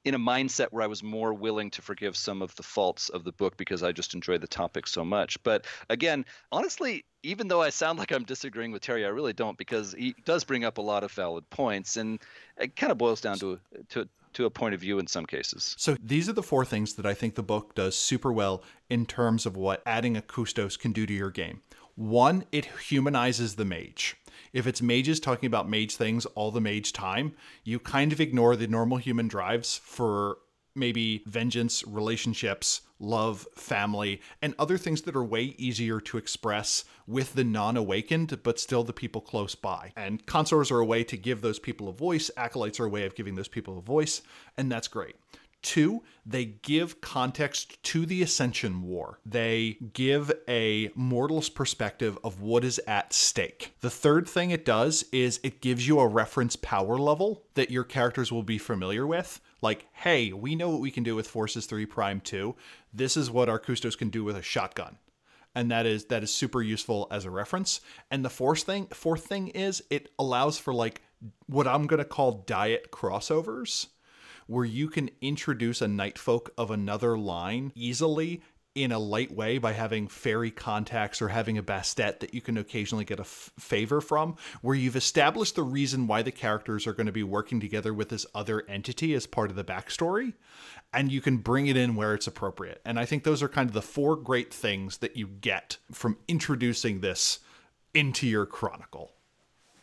in a mindset where I was more willing to forgive some of the faults of the book because I just enjoy the topic so much. But again, honestly, even though I sound like I'm disagreeing with Terry, I really don't because he does bring up a lot of valid points, and it kind of boils down to to to a point of view in some cases.
So these are the four things that I think the book does super well in terms of what adding a Custos can do to your game. One, it humanizes the mage. If it's mages talking about mage things all the mage time, you kind of ignore the normal human drives for maybe vengeance, relationships, love, family, and other things that are way easier to express with the non awakened, but still the people close by. And consors are a way to give those people a voice, acolytes are a way of giving those people a voice, and that's great. Two, they give context to the Ascension War. They give a mortal's perspective of what is at stake. The third thing it does is it gives you a reference power level that your characters will be familiar with. Like, hey, we know what we can do with Forces 3 Prime 2. This is what our Custos can do with a shotgun and that is that is super useful as a reference. And the fourth thing, fourth thing is it allows for like what I'm gonna call diet crossovers where you can introduce a night folk of another line easily in a light way by having fairy contacts or having a Bastet that you can occasionally get a favor from, where you've established the reason why the characters are going to be working together with this other entity as part of the backstory, and you can bring it in where it's appropriate. And I think those are kind of the four great things that you get from introducing this into your chronicle.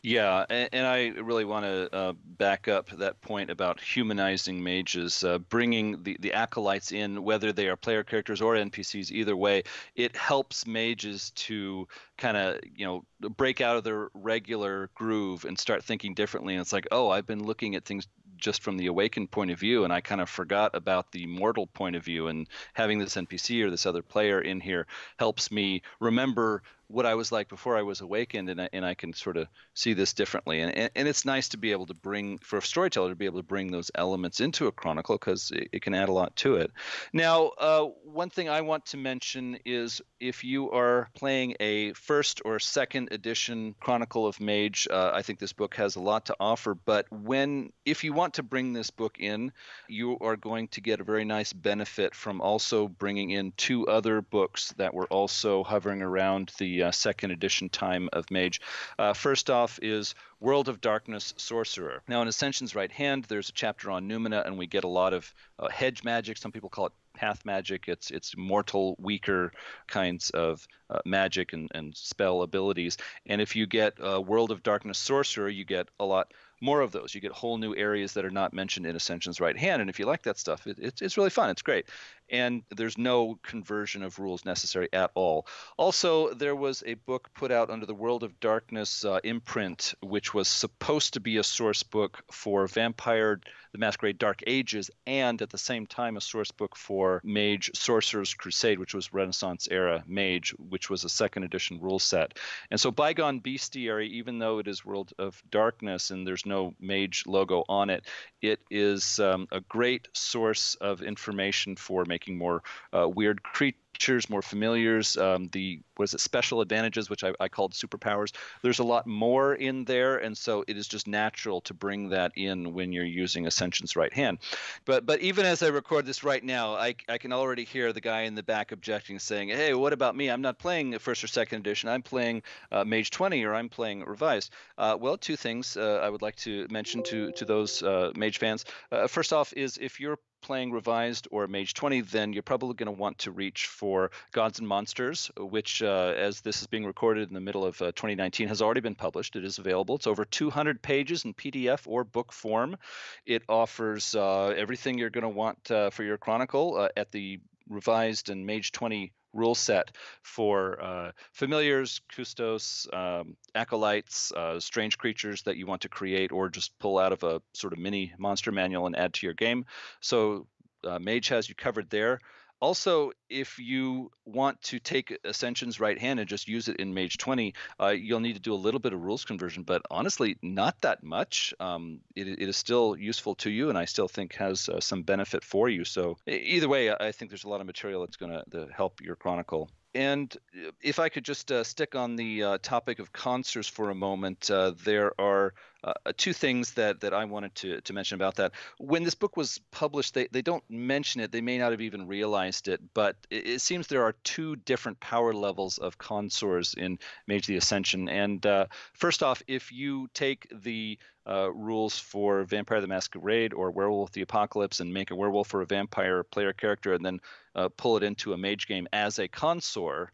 Yeah, and, and I really want to uh, back up that point about humanizing mages, uh, bringing the, the acolytes in, whether they are player characters or NPCs, either way. It helps mages to kind of, you know, break out of their regular groove and start thinking differently. And it's like, oh, I've been looking at things just from the awakened point of view and i kind of forgot about the mortal point of view and having this npc or this other player in here helps me remember what I was like before I was awakened, and I, and I can sort of see this differently. And, and, and it's nice to be able to bring, for a storyteller, to be able to bring those elements into a chronicle because it, it, can add a lot to it. Now, uh, one thing I want to mention is if you are playing a first or second edition Chronicle of Mage, uh, I think this book has a lot to offer. But when, if you want to bring this book in, you are going to get a very nice benefit from also bringing in two other books that were also hovering around the uh, second edition time of Mage. Uh, first off is World of Darkness Sorcerer. Now, in Ascension's Right Hand, there's a chapter on Numina, and we get a lot of uh, hedge magic. Some people call it path magic. It's it's mortal, weaker kinds of uh, magic and, and spell abilities. And if you get uh, World of Darkness Sorcerer, you get a lot more of those. You get whole new areas that are not mentioned in Ascension's Right Hand. And if you like that stuff, it, it, it's really fun. It's great and there's no conversion of rules necessary at all. Also, there was a book put out under the World of Darkness uh, imprint, which was supposed to be a source book for Vampire the Masquerade Dark Ages, and at the same time, a source book for Mage Sorcerer's Crusade, which was Renaissance era Mage, which was a second edition rule set. And so, Bygone Bestiary, even though it is World of Darkness and there's no Mage logo on it, it is um, a great source of information for making more uh, weird creatures more familiars, um, the was it special advantages, which I, I, called superpowers. There's a lot more in there, and so it is just natural to bring that in when you're using Ascension's right hand. But but even as I record this right now, I, I can already hear the guy in the back objecting, saying, "Hey, what about me? I'm not playing first or second edition. I'm playing uh, Mage 20 or I'm playing Revised." Uh, well, two things uh, I would like to mention to to those uh, Mage fans. Uh, first off, is if you're playing Revised or Mage 20, then you're probably going to want to reach for Gods and Monsters, which, uh, as this is being recorded in the middle of uh, 2019, has already been published. It is available. It's over 200 pages in PDF or book form. It offers uh, everything you're going to want uh, for your Chronicle uh, at the Revised and Mage 20 rule set for uh, familiars, custos, um, acolytes, uh, strange creatures that you want to create or just pull out of a sort of mini monster manual and add to your game. So uh, Mage has you covered there. Also, if you want to take Ascension's right hand and just use it in Mage 20, uh, you'll need to do a little bit of rules conversion, but honestly, not that much. Um, it, it is still useful to you, and I still think has uh, some benefit for you. So either way, I think there's a lot of material that's going to help your Chronicle and uh, if I could just uh, stick on the uh, topic of consors for a moment, uh, there are uh, two things that, that I wanted to, to mention about that. When this book was published, they, they don't mention it. They may not have even realized it, but it, it seems there are two different power levels of consors in Mage the Ascension. And uh, first off, if you take the uh, rules for Vampire the Masquerade or Werewolf the Apocalypse and make a werewolf or a vampire player character and then uh, pull it into a mage game as a consort,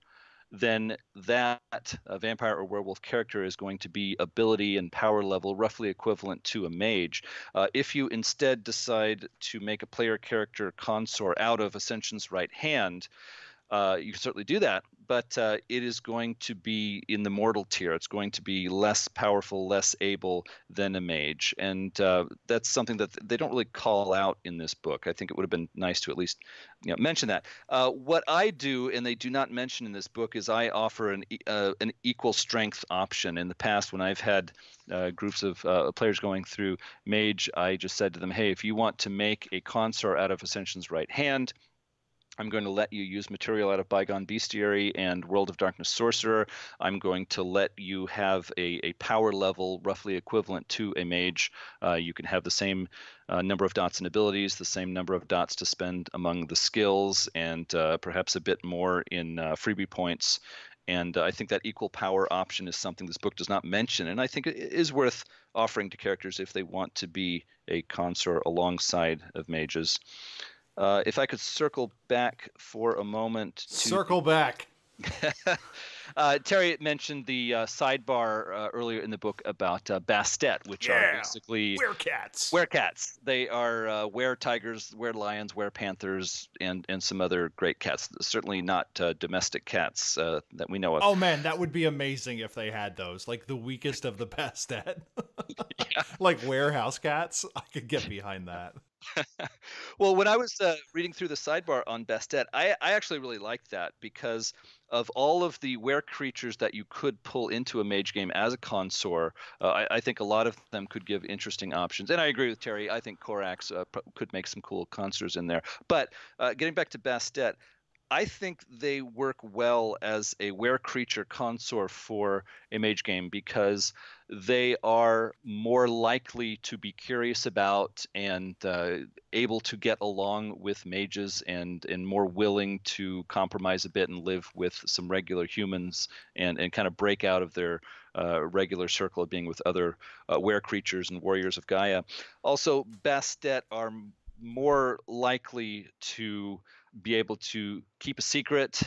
then that uh, vampire or werewolf character is going to be ability and power level roughly equivalent to a mage. Uh, if you instead decide to make a player character consort out of Ascension's right hand, uh, you can certainly do that, but uh, it is going to be in the mortal tier. It's going to be less powerful, less able than a mage, and uh, that's something that they don't really call out in this book. I think it would have been nice to at least you know, mention that. Uh, what I do, and they do not mention in this book, is I offer an uh, an equal strength option. In the past, when I've had uh, groups of players going through mage, I just said to them, "Hey, if you want to make a consort out of Ascension's right hand." I'm going to let you use material out of Bygone Bestiary and World of Darkness Sorcerer. I'm going to let you have a, a power level roughly equivalent to a mage. Uh, you can have the same uh, number of dots and abilities, the same number of dots to spend among the skills, and uh, perhaps a bit more in uh, freebie points. And uh, I think that equal power option is something this book does not mention, and I think it is worth offering to characters if they want to be a consort alongside of mages. Uh, if I could circle back for a moment. To...
Circle back. (laughs)
uh, Terry mentioned the uh, sidebar uh, earlier in the book about uh, Bastet, which
yeah.
are basically
werecats.
Werecats. They are uh, were tigers, were lions, were panthers, and and some other great cats. Certainly not uh, domestic cats uh, that we know of.
Oh man, that would be amazing if they had those. Like the weakest of the (laughs) Bastet. (laughs) yeah. Like warehouse cats. I could get behind that.
Well, when I was uh, reading through the sidebar on Bastet, I, I actually really liked that because of all of the were creatures that you could pull into a mage game as a consort, uh, I, I, think a lot of them could give interesting options. And I agree with Terry. I think Corax uh, could make some cool consorts in there. But uh, getting back to Bastet, I think they work well as a were creature consort for a mage game because they are more likely to be curious about and uh, able to get along with mages and and more willing to compromise a bit and live with some regular humans and and kind of break out of their uh, regular circle of being with other uh, were creatures and warriors of Gaia. Also, Bastet are more likely to be able to keep a secret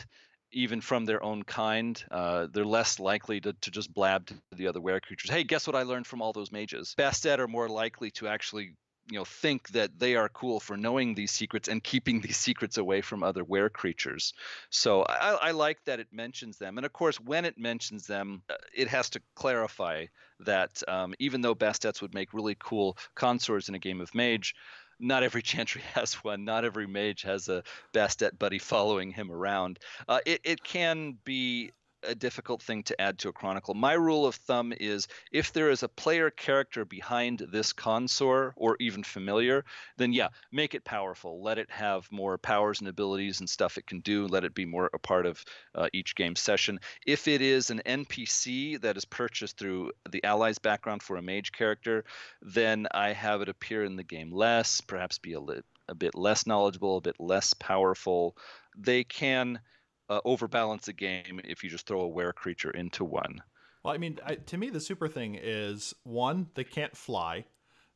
even from their own kind. Uh, they're less likely to, to just blab to the other were creatures. Hey, guess what I learned from all those mages? Bastet are more likely to actually you know think that they are cool for knowing these secrets and keeping (laughs) these secrets away from other were creatures so I, I, like that it mentions them and of course when it mentions them uh, it has to clarify that um, even though bastets would make really cool consorts in a game of mage not every chantry (laughs) has one. Not every mage has a Bastet buddy following him around. Uh, it, it can be
a difficult thing to add to a chronicle. My rule of thumb is if there is a player character behind this consort or even familiar, then yeah, make it powerful. Let it have more powers and abilities and stuff it can do. Let it be more a part of uh, each game session. If it is an NPC that is purchased through the allies background for a mage character, then I have it appear in the game less, perhaps be a, li- a bit less knowledgeable, a bit less powerful. They can uh, overbalance a game if you just throw a were creature into one.
Well, I mean, I, to me, the super thing is one, they can't fly.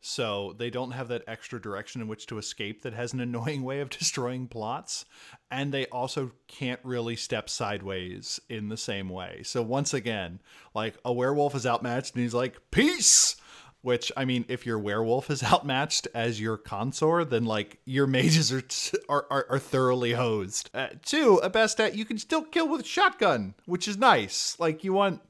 So they don't have that extra direction in which to escape that has an (laughs) annoying way of destroying plots. And they also can't really step sideways in the same way. So once again, like a werewolf is outmatched and he's like, peace! Which I mean, if your werewolf is (laughs) outmatched as your consort, then like your mages are are, are, are thoroughly hosed. Uh, two, a Bastet you can still kill with shotgun, which is nice. Like you want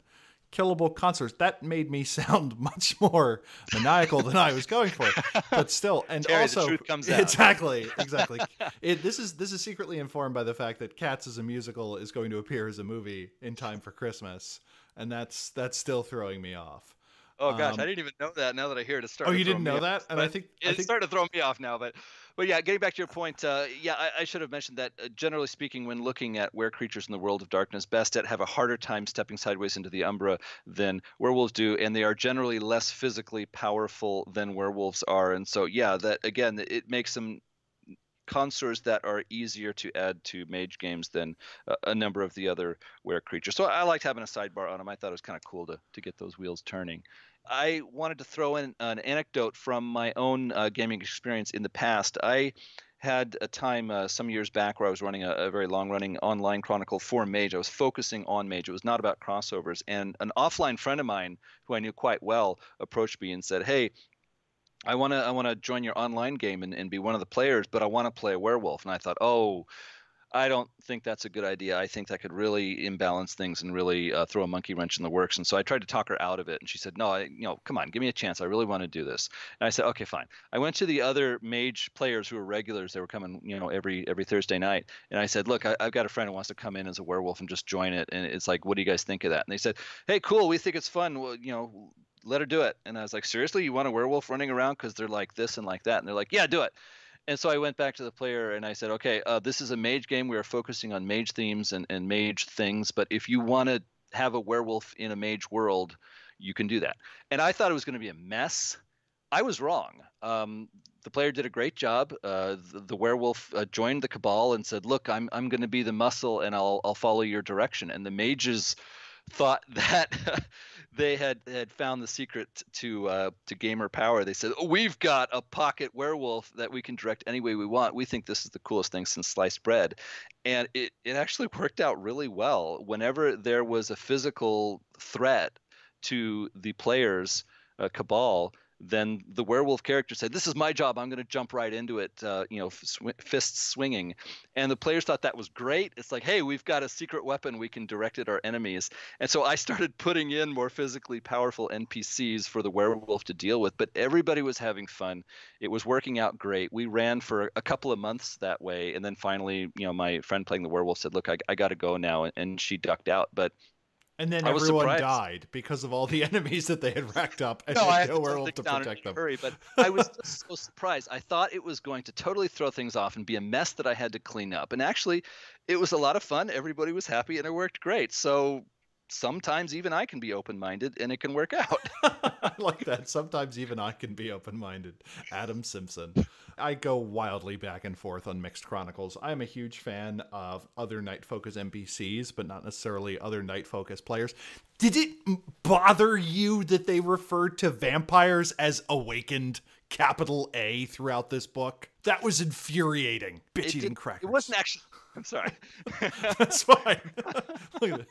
killable consorts. That made me (laughs) sound much more maniacal than I was going for. But still, and
Terry,
also
the truth comes (laughs) out.
exactly, exactly. it, this is this is secretly informed by the fact that Cats as a musical is going to appear as a movie in time for Christmas, and that's that's still throwing me off.
Oh gosh, um, I didn't even know that. Now that I hear it, it started.
Oh, you didn't know that?
And
I think
it
I think...
started to throw me off now. But, but yeah, getting back to your point, uh, yeah, I, I, should have mentioned that. Uh, generally speaking, when looking at where creatures in the world of darkness, Bastet have a harder time stepping sideways into the Umbra than werewolves do, and they are generally less physically powerful than werewolves are. And so, yeah, that again, it makes them consorts that are easier to add to mage games than uh, a number of the other were creatures. So I liked having a sidebar on them. I thought it was kind of cool to to get those wheels turning. I wanted to throw in an anecdote from my own uh, gaming experience in the past. I had a time uh, some years back where I was running a, a, very long running online chronicle for Mage. I was focusing on Mage. It was not about crossovers. And an offline friend of mine who I knew quite well approached me and said, Hey, I want to I want to join your online game and, and be one of the players, but I want to play a werewolf. And I thought, oh, I don't think that's a good idea. I think that could really imbalance things and really uh, throw a monkey wrench in the works. And so I tried to talk her out of it, and she said, "No, I, you know, come on, give me a chance. I really want to do this." And I said, "Okay, fine." I went to the other mage players who were regulars. They were coming, you know, every every Thursday night, and I said, "Look, I, have got a friend who wants to come in as a werewolf and just join it." And it's like, "What do you guys think of that?" And they said, "Hey, cool. We think it's fun. Well, you know." Let her do it. And I was like, seriously, you want a werewolf running around because they're like this and like that? And they're like, yeah, do it. And so I went back to the player and I said, okay, uh, this is a mage game. We are focusing on mage themes and, and mage things. But if you want to have a werewolf in a mage world, you can do that. And I thought it was going to be a mess. I was wrong. Um, the player did a great job. Uh, the, the, werewolf uh, joined the cabal and said, "Look, I'm I'm going to be the muscle, and I'll I'll follow your direction." And the mages thought (laughs) that they had had found the secret to uh, to gamer power. They said, oh, "We've got a pocket werewolf that we can direct any way we want. We think this is the coolest thing since sliced bread," and it it actually (laughs) worked out really well. Whenever there was a physical threat to the players' uh, cabal, then the werewolf character said, "This is my job. I'm going to jump right into it, uh, you know, sw- fists swinging." And the players thought that was great. It's like, "Hey, we've got a secret weapon. We can direct at our enemies." And so I started putting in more physically powerful NPCs for the werewolf to deal with. But everybody was having fun. It was working out great. We ran for a couple of months that way, and then finally, you know, my friend playing the werewolf said, "Look, I, I got to go now," and she ducked out. But
and then I everyone died because of all the (laughs) enemies that they had racked up and
no,
had
I had
nowhere
to,
to protect them.
Hurry, but (laughs) I was just so surprised. I thought it was going to totally throw things off and be a mess that I had to clean up. And actually, it was a lot of fun. Everybody was happy and it worked great. So sometimes even I can be open minded and it can work (laughs) out.
I like that. Sometimes even I can be open minded. Adam Simpson. I go wildly back and forth on Mixed Chronicles. I'm a huge fan of other Night Folks NPCs, but not necessarily other Night Folks players. Did it bother you that they referred to vampires as awakened capital A throughout this book? That was infuriating. Bitch eating crackers.
It wasn't actually I'm sorry. (laughs)
That's fine. (laughs)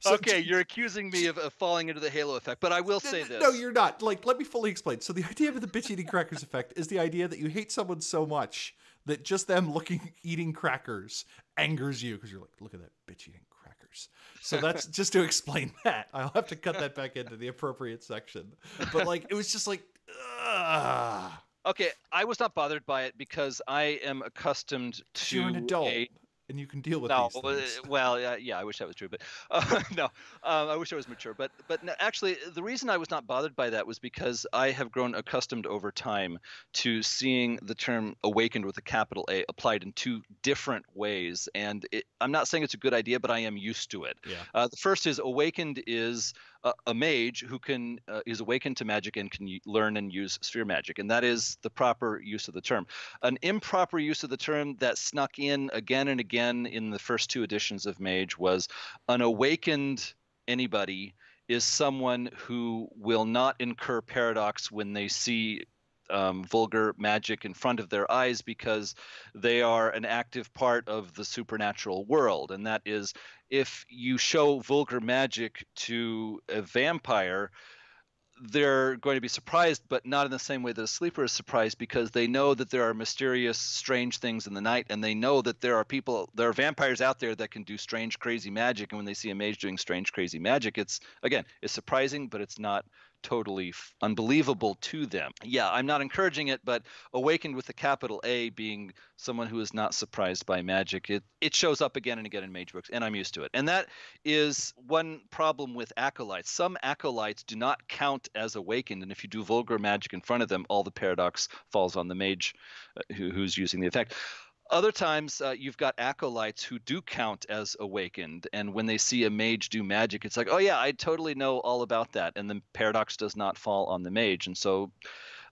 so, okay, you're accusing me of, of, falling into the halo effect, but I will say this.
No, you're not. Like, let me fully explain. So, the (laughs) idea of the bitch eating crackers effect is the idea that you hate someone so much that just them looking eating crackers angers you because you're like, look at that bitch eating crackers. So that's just to explain that. I'll have to cut that back into the appropriate section. But like, it was just like, ugh.
Okay, I was not bothered by it because I am accustomed to
you're an adult.
A,
and you can deal with
no,
these things.
Well, yeah, yeah, I wish that was true, but (laughs) uh, no, um, I wish I was mature. But but no, actually, the reason I was not bothered by that was because I have grown accustomed over time to seeing the term "awakened" with a capital A applied in two different ways, and it, I'm not saying it's a good idea, but I am used to it.
Yeah.
Uh, the first is awakened is a, mage who can uh, is awakened to magic and can learn and use sphere magic, and that is the proper use of the term. An improper use of the term that snuck in again and again in the first two editions of Mage was an awakened anybody is someone who will not incur paradox when they see um, vulgar magic in front of their eyes because they are an active part of the supernatural world. And that is, if you show vulgar magic to a vampire, they're going to be surprised, but not in the same way that a sleeper is surprised because they know that there are mysterious, strange things in the night, and they know that there are people, there are vampires out there that can do strange, crazy magic. And when they see a mage doing strange, crazy magic, it's again, it's surprising, but it's not totally f- unbelievable to them. Yeah, I'm not encouraging it, but awakened with the capital A being someone who is not surprised by magic, it, it shows up again and again in mage books, and I'm used to it. And that is one problem with acolytes. Some acolytes do not count as awakened, and if you do vulgar magic in front of them, all the paradox falls on the mage uh, who, who's using the effect. Other times, uh, you've got acolytes who do count as awakened, and when they see a mage do magic, it's like, oh yeah, I totally know all about that, and the paradox does not fall on the mage. And so,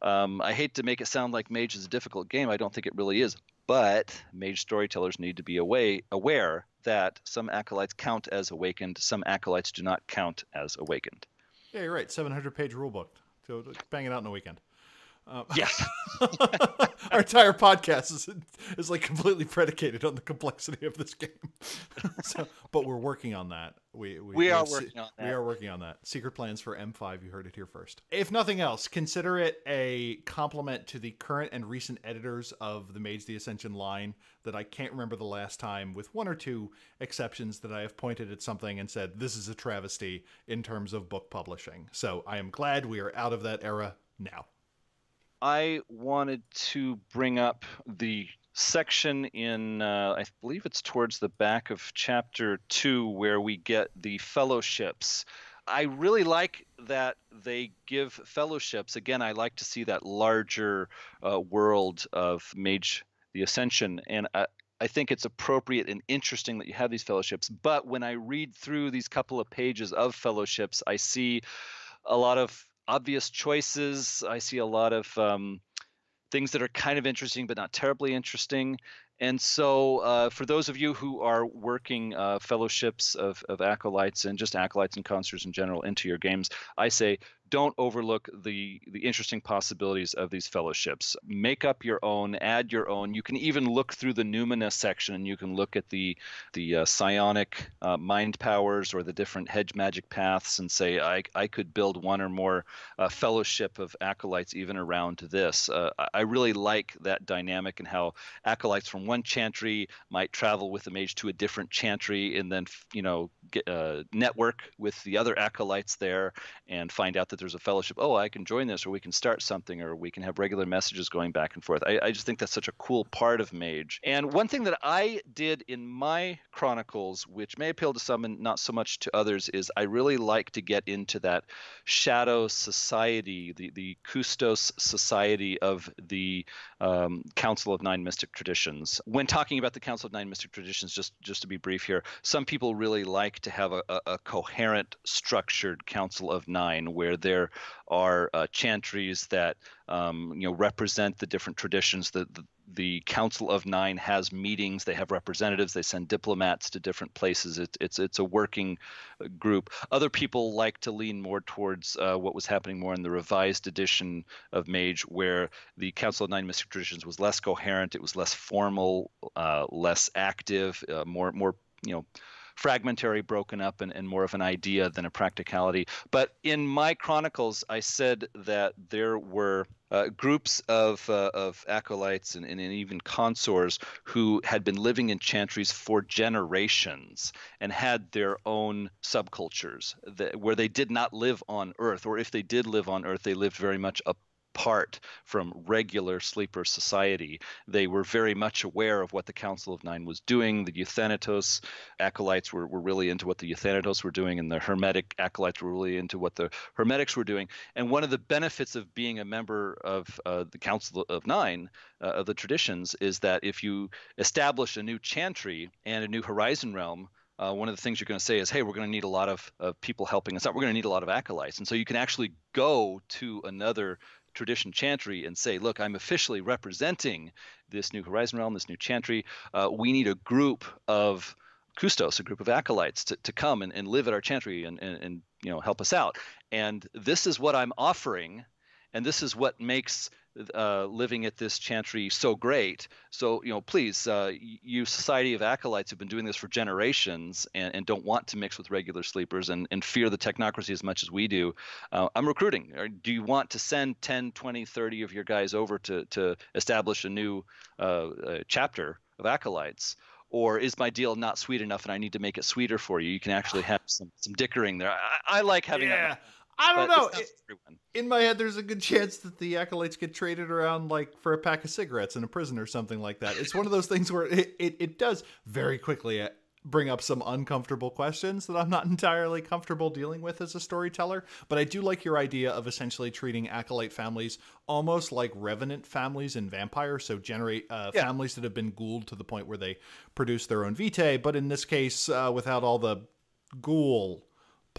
um, I hate to make it sound like mage is a difficult game. I don't think it really is, but mage storytellers need to be away, aware that some acolytes count as awakened, some acolytes do not count as awakened.
Yeah, you're right. 700 page rulebook. So bang it out in a weekend.
Um, yes. (laughs)
Our entire podcast is is like completely predicated on the complexity of this game. (laughs) so, but we're working on that. We we,
we are working on that.
We are working on that. Secret plans for M5. You heard it here first. If nothing else, consider it a compliment to the current and recent editors of the Mage the Ascension line. That I can't remember the last time, with one or two exceptions, that I have pointed at something and said this is a travesty in terms of book publishing. So I am glad we are out of that era now.
I wanted to bring up the section in, uh, I believe it's towards the back of chapter two, where we get the fellowships. I really like that they give fellowships. Again, I like to see that larger uh, world of Mage the Ascension. And I, I think it's appropriate and interesting that you have these fellowships. But when I read through these couple of pages of fellowships, I see a lot of obvious choices. I see a lot of um, things that are kind of interesting but not terribly interesting. And so, uh, for those of you who are working uh, fellowships of, of acolytes and just acolytes and consorts in general into your games, I say don't overlook the the interesting possibilities of these fellowships. Make up your own, add your own. You can even look through the Numina section, and you can look at the the uh, psionic uh, mind powers or the different hedge magic paths, and say I I could build one or more uh, fellowship of acolytes even around this. Uh, I really like that dynamic and how acolytes from one chantry might travel with a mage to a different chantry, and then you know get, uh, network with the other acolytes there and find out that that there's a fellowship. Oh, I can join this, or we can start something, or we can have regular messages going back and forth. I, I just think that's such a cool part of Mage. And one thing that I did in my chronicles, which may appeal to some and not so much to others, is I really like to get into that shadow society, the the Custos society of the um, Council of Nine Mystic Traditions. When talking about the Council of Nine Mystic Traditions, just just to be brief here, some people really like to have a, a, a coherent, structured Council of Nine where there are uh, chantries that um, you know represent the different traditions. The, the, the Council of Nine has meetings. They have representatives. They send diplomats to different places. It, it's it's a working uh, group. Other people like to lean more towards uh, what was happening more in the revised edition of Mage, where the Council of Nine Mystic Traditions was less coherent. It was less formal, uh, less active, uh, more more you know fragmentary, broken up, and, and more of an idea than a practicality. But in my chronicles, I said that there were uh, groups of, uh, of acolytes and, and, even consors who had been living in chantries for generations and had their own subcultures that, where they did not live on Earth, or if they did live on Earth, they lived very much apart from regular sleeper society. They were very much aware of what the Council of Nine was doing. The Euthanatos acolytes were, were really into what the Euthanatos were doing, and the Hermetic acolytes were really into what the Hermetics were doing. And one of the benefits of being a member of uh, the Council of Nine, uh, of the traditions, is that if you establish a new chantry and a new horizon realm, uh, one of the things you're going to say is, hey, we're going to need a lot of, of people helping us out. We're going to need a lot of acolytes. And so you can actually go to another tradition chantry and say, look, I'm officially representing this new Horizon Realm, this new chantry. Uh, we need a group of custos, a group of acolytes to, to come and, and live at our chantry and, and, and you know help us out. And this is what I'm offering, and this is what makes uh, living at this chantry so great. So, you know, please, uh, you Society of Acolytes have been doing this for generations and, and don't want to mix with regular sleepers and, and fear the technocracy as much as we do. Uh, I'm recruiting. Do you want to send 10, 20, 30 of your guys over to, to establish a new uh, chapter of Acolytes? or is my deal not sweet enough and I need to make it sweeter for you? You can actually have some some dickering there. I, I like having
yeah.
that.
I don't know. It, in my head, there's a good chance that the acolytes get traded around like for a pack of cigarettes in a prison or something like that. It's one of those things where it, it, it does very quickly uh, bring up some uncomfortable questions that I'm not (laughs) entirely comfortable dealing with as a storyteller. But I do like your idea of essentially treating acolyte families almost like revenant families in Vampire. So generate uh, yeah. families that have been ghouled to the point where they produce their own vitae, but in this case, uh, without all the ghoul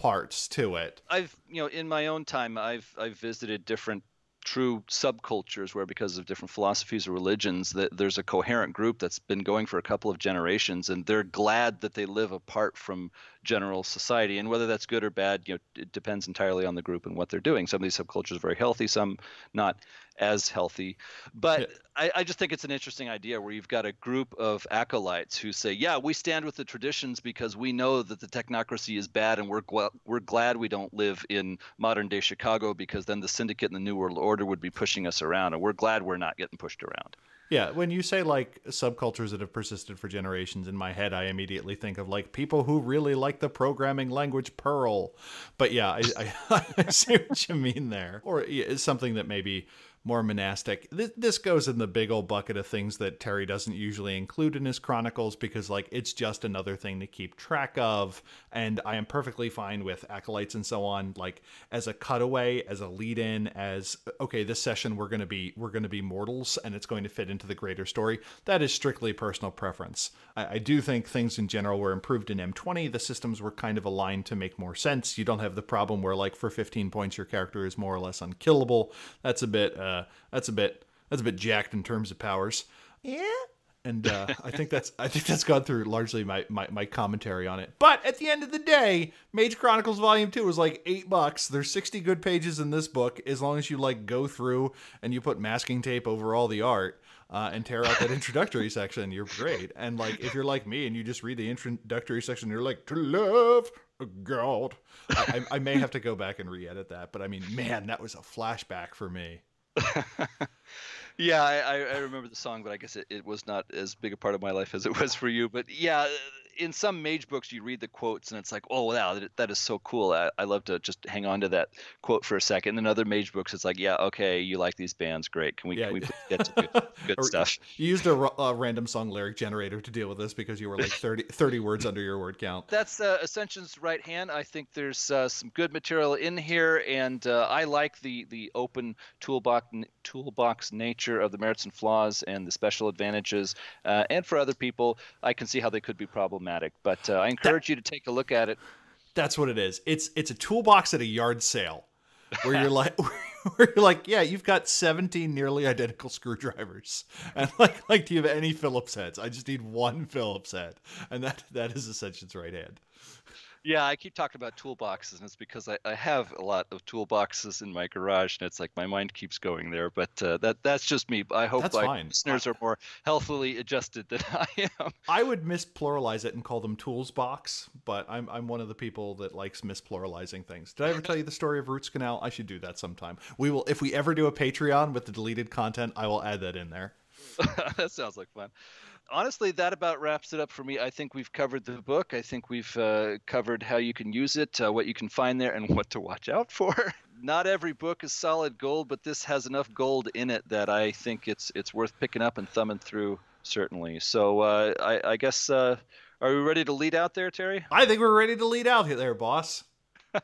parts to it.
I've, you know, in my own time, I've I've visited different true subcultures where because of different philosophies or religions that there's a coherent group that's been going for a couple of generations and they're glad that they live apart from general society. And whether that's good or bad you know it depends entirely on the group and what they're doing. Some of these subcultures are very healthy some not as healthy. But yeah. I, I, just think it's an interesting idea where you've got a group of acolytes who say yeah we stand with the traditions because we know that the technocracy is bad and we're gl- we're glad we don't live in modern day chicago because then the syndicate and the new world order would be pushing us around and we're glad we're not getting pushed around
yeah, when you say like subcultures that have persisted for generations, in my head, I immediately think of like people who really like the programming language Perl. But yeah, I, I, (laughs) I see what you mean there. Or it's something that maybe more monastic. This, goes in the big old bucket of things that Terry doesn't usually include in his chronicles because, like, it's just another thing to keep track of. And I am perfectly fine with acolytes and so on, like as a cutaway, as a lead-in, as okay, this session we're gonna be we're gonna be mortals, and it's going to fit into the greater story. That is strictly personal preference. I, I do think things in general were improved in M20. The systems were kind of aligned to make more sense. You don't have the problem where, like, for 15 points, your character is more or less unkillable. That's a bit. Uh, uh, that's a bit that's a bit jacked in terms of powers. Yeah. And uh, (laughs) I think that's I think that's gone through largely my, my, my commentary on it. But at the end of the day, Mage Chronicles Volume Two was like eight bucks. There's sixty good pages in this book. As long as you like go through and you put masking tape over all the art, uh, and tear out that (laughs) introductory section, you're great. And like if you're like me and you just read the introductory section, you're like to love God. I, I, I may have to go back and re-edit that, but I mean, man, that was a flashback for me. (laughs)
yeah, I, I remember the song, but I guess it, it was not as big a part of my life as it was for you. But yeah, in some mage books you read the quotes and it's like oh wow that, that is so cool. I, I love to just hang on to that quote for a second. And in other mage books it's like yeah okay you like these bands great. Can we, yeah. can we (laughs) get to good, good stuff?
you used a, a, random song lyric generator to deal with this because you were like 30, 30 words under your word count.
That's uh, ascension's right hand. I think there's uh, some good material in here and uh, i like the the open toolbox toolbox nature of the merits and flaws and the special advantages uh, and for other people i can see how they could be problematic problematic. But uh, I encourage that, you to take a look at it.
That's what it is. It's it's a toolbox at a yard sale, (laughs) where you're like. (laughs) Where you're like, yeah, you've got 17 nearly identical screwdrivers, and (laughs) like, like, do you have any Phillips heads? I just need one Phillips head, and that that is Ascension's right hand.
Yeah, I keep talking about toolboxes, and it's because I, I have a lot of toolboxes in my garage, and it's like my mind keeps going there. But uh, that that's just me. I hope my listeners are more healthily adjusted than (laughs) I am.
I would mispluralize it and call them tools box, but I'm I'm one of the people that likes mispluralizing things. Did I ever tell you the story of Roots Canal? I should do that sometime. We will if we ever do a Patreon with the deleted content, I will add that in there. (laughs)
that sounds like fun honestly, that about wraps it up for me. I think we've covered the book. I think we've uh, covered how you can use it, uh, what you can find there, and what to watch out (laughs) for. not every book is solid gold, but this has enough gold in it that I think it's it's worth picking up and thumbing through certainly. So uh, I, I, guess uh, are we ready to lead out there, Terry?
I think we're ready to lead out there, boss. (laughs)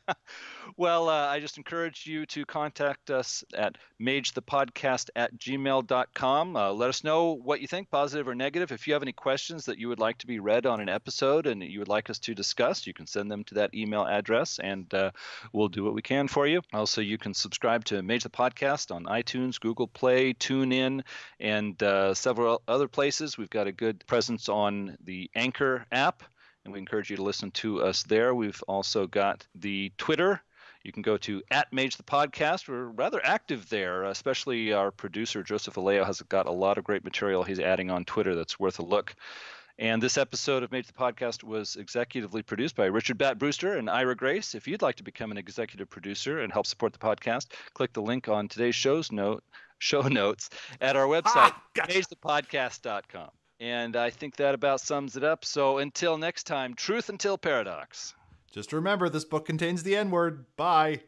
well, uh, I just encourage you to contact us at magethepodcast at gmail.com. Uh, let us know what you think, positive or negative. If you have any questions that you would like to be read on an episode and you would like us to discuss, you can send them to that email address and uh, we'll do what we can for you. Also, you can subscribe to Mage the Podcast on iTunes, Google Play, TuneIn, and uh, several other places. We've got a good presence on the Anchor app and we encourage you to listen to us there. We've also got the Twitter. You can go to at Mage the Podcast. We're rather active there, especially our producer Joseph Aleo has got a lot of great material he's adding on Twitter that's worth a look. And this episode of Mage the Podcast was executively produced by Richard Bat Brewster and Ira Grace. If you'd like to become an executive producer and help support the podcast, click the link on today's show's note show notes at our website, ah, gotcha. magethepodcast.com. And I think that about sums it up. So until next time, truth until paradox.
Just remember this book contains the N word. Bye.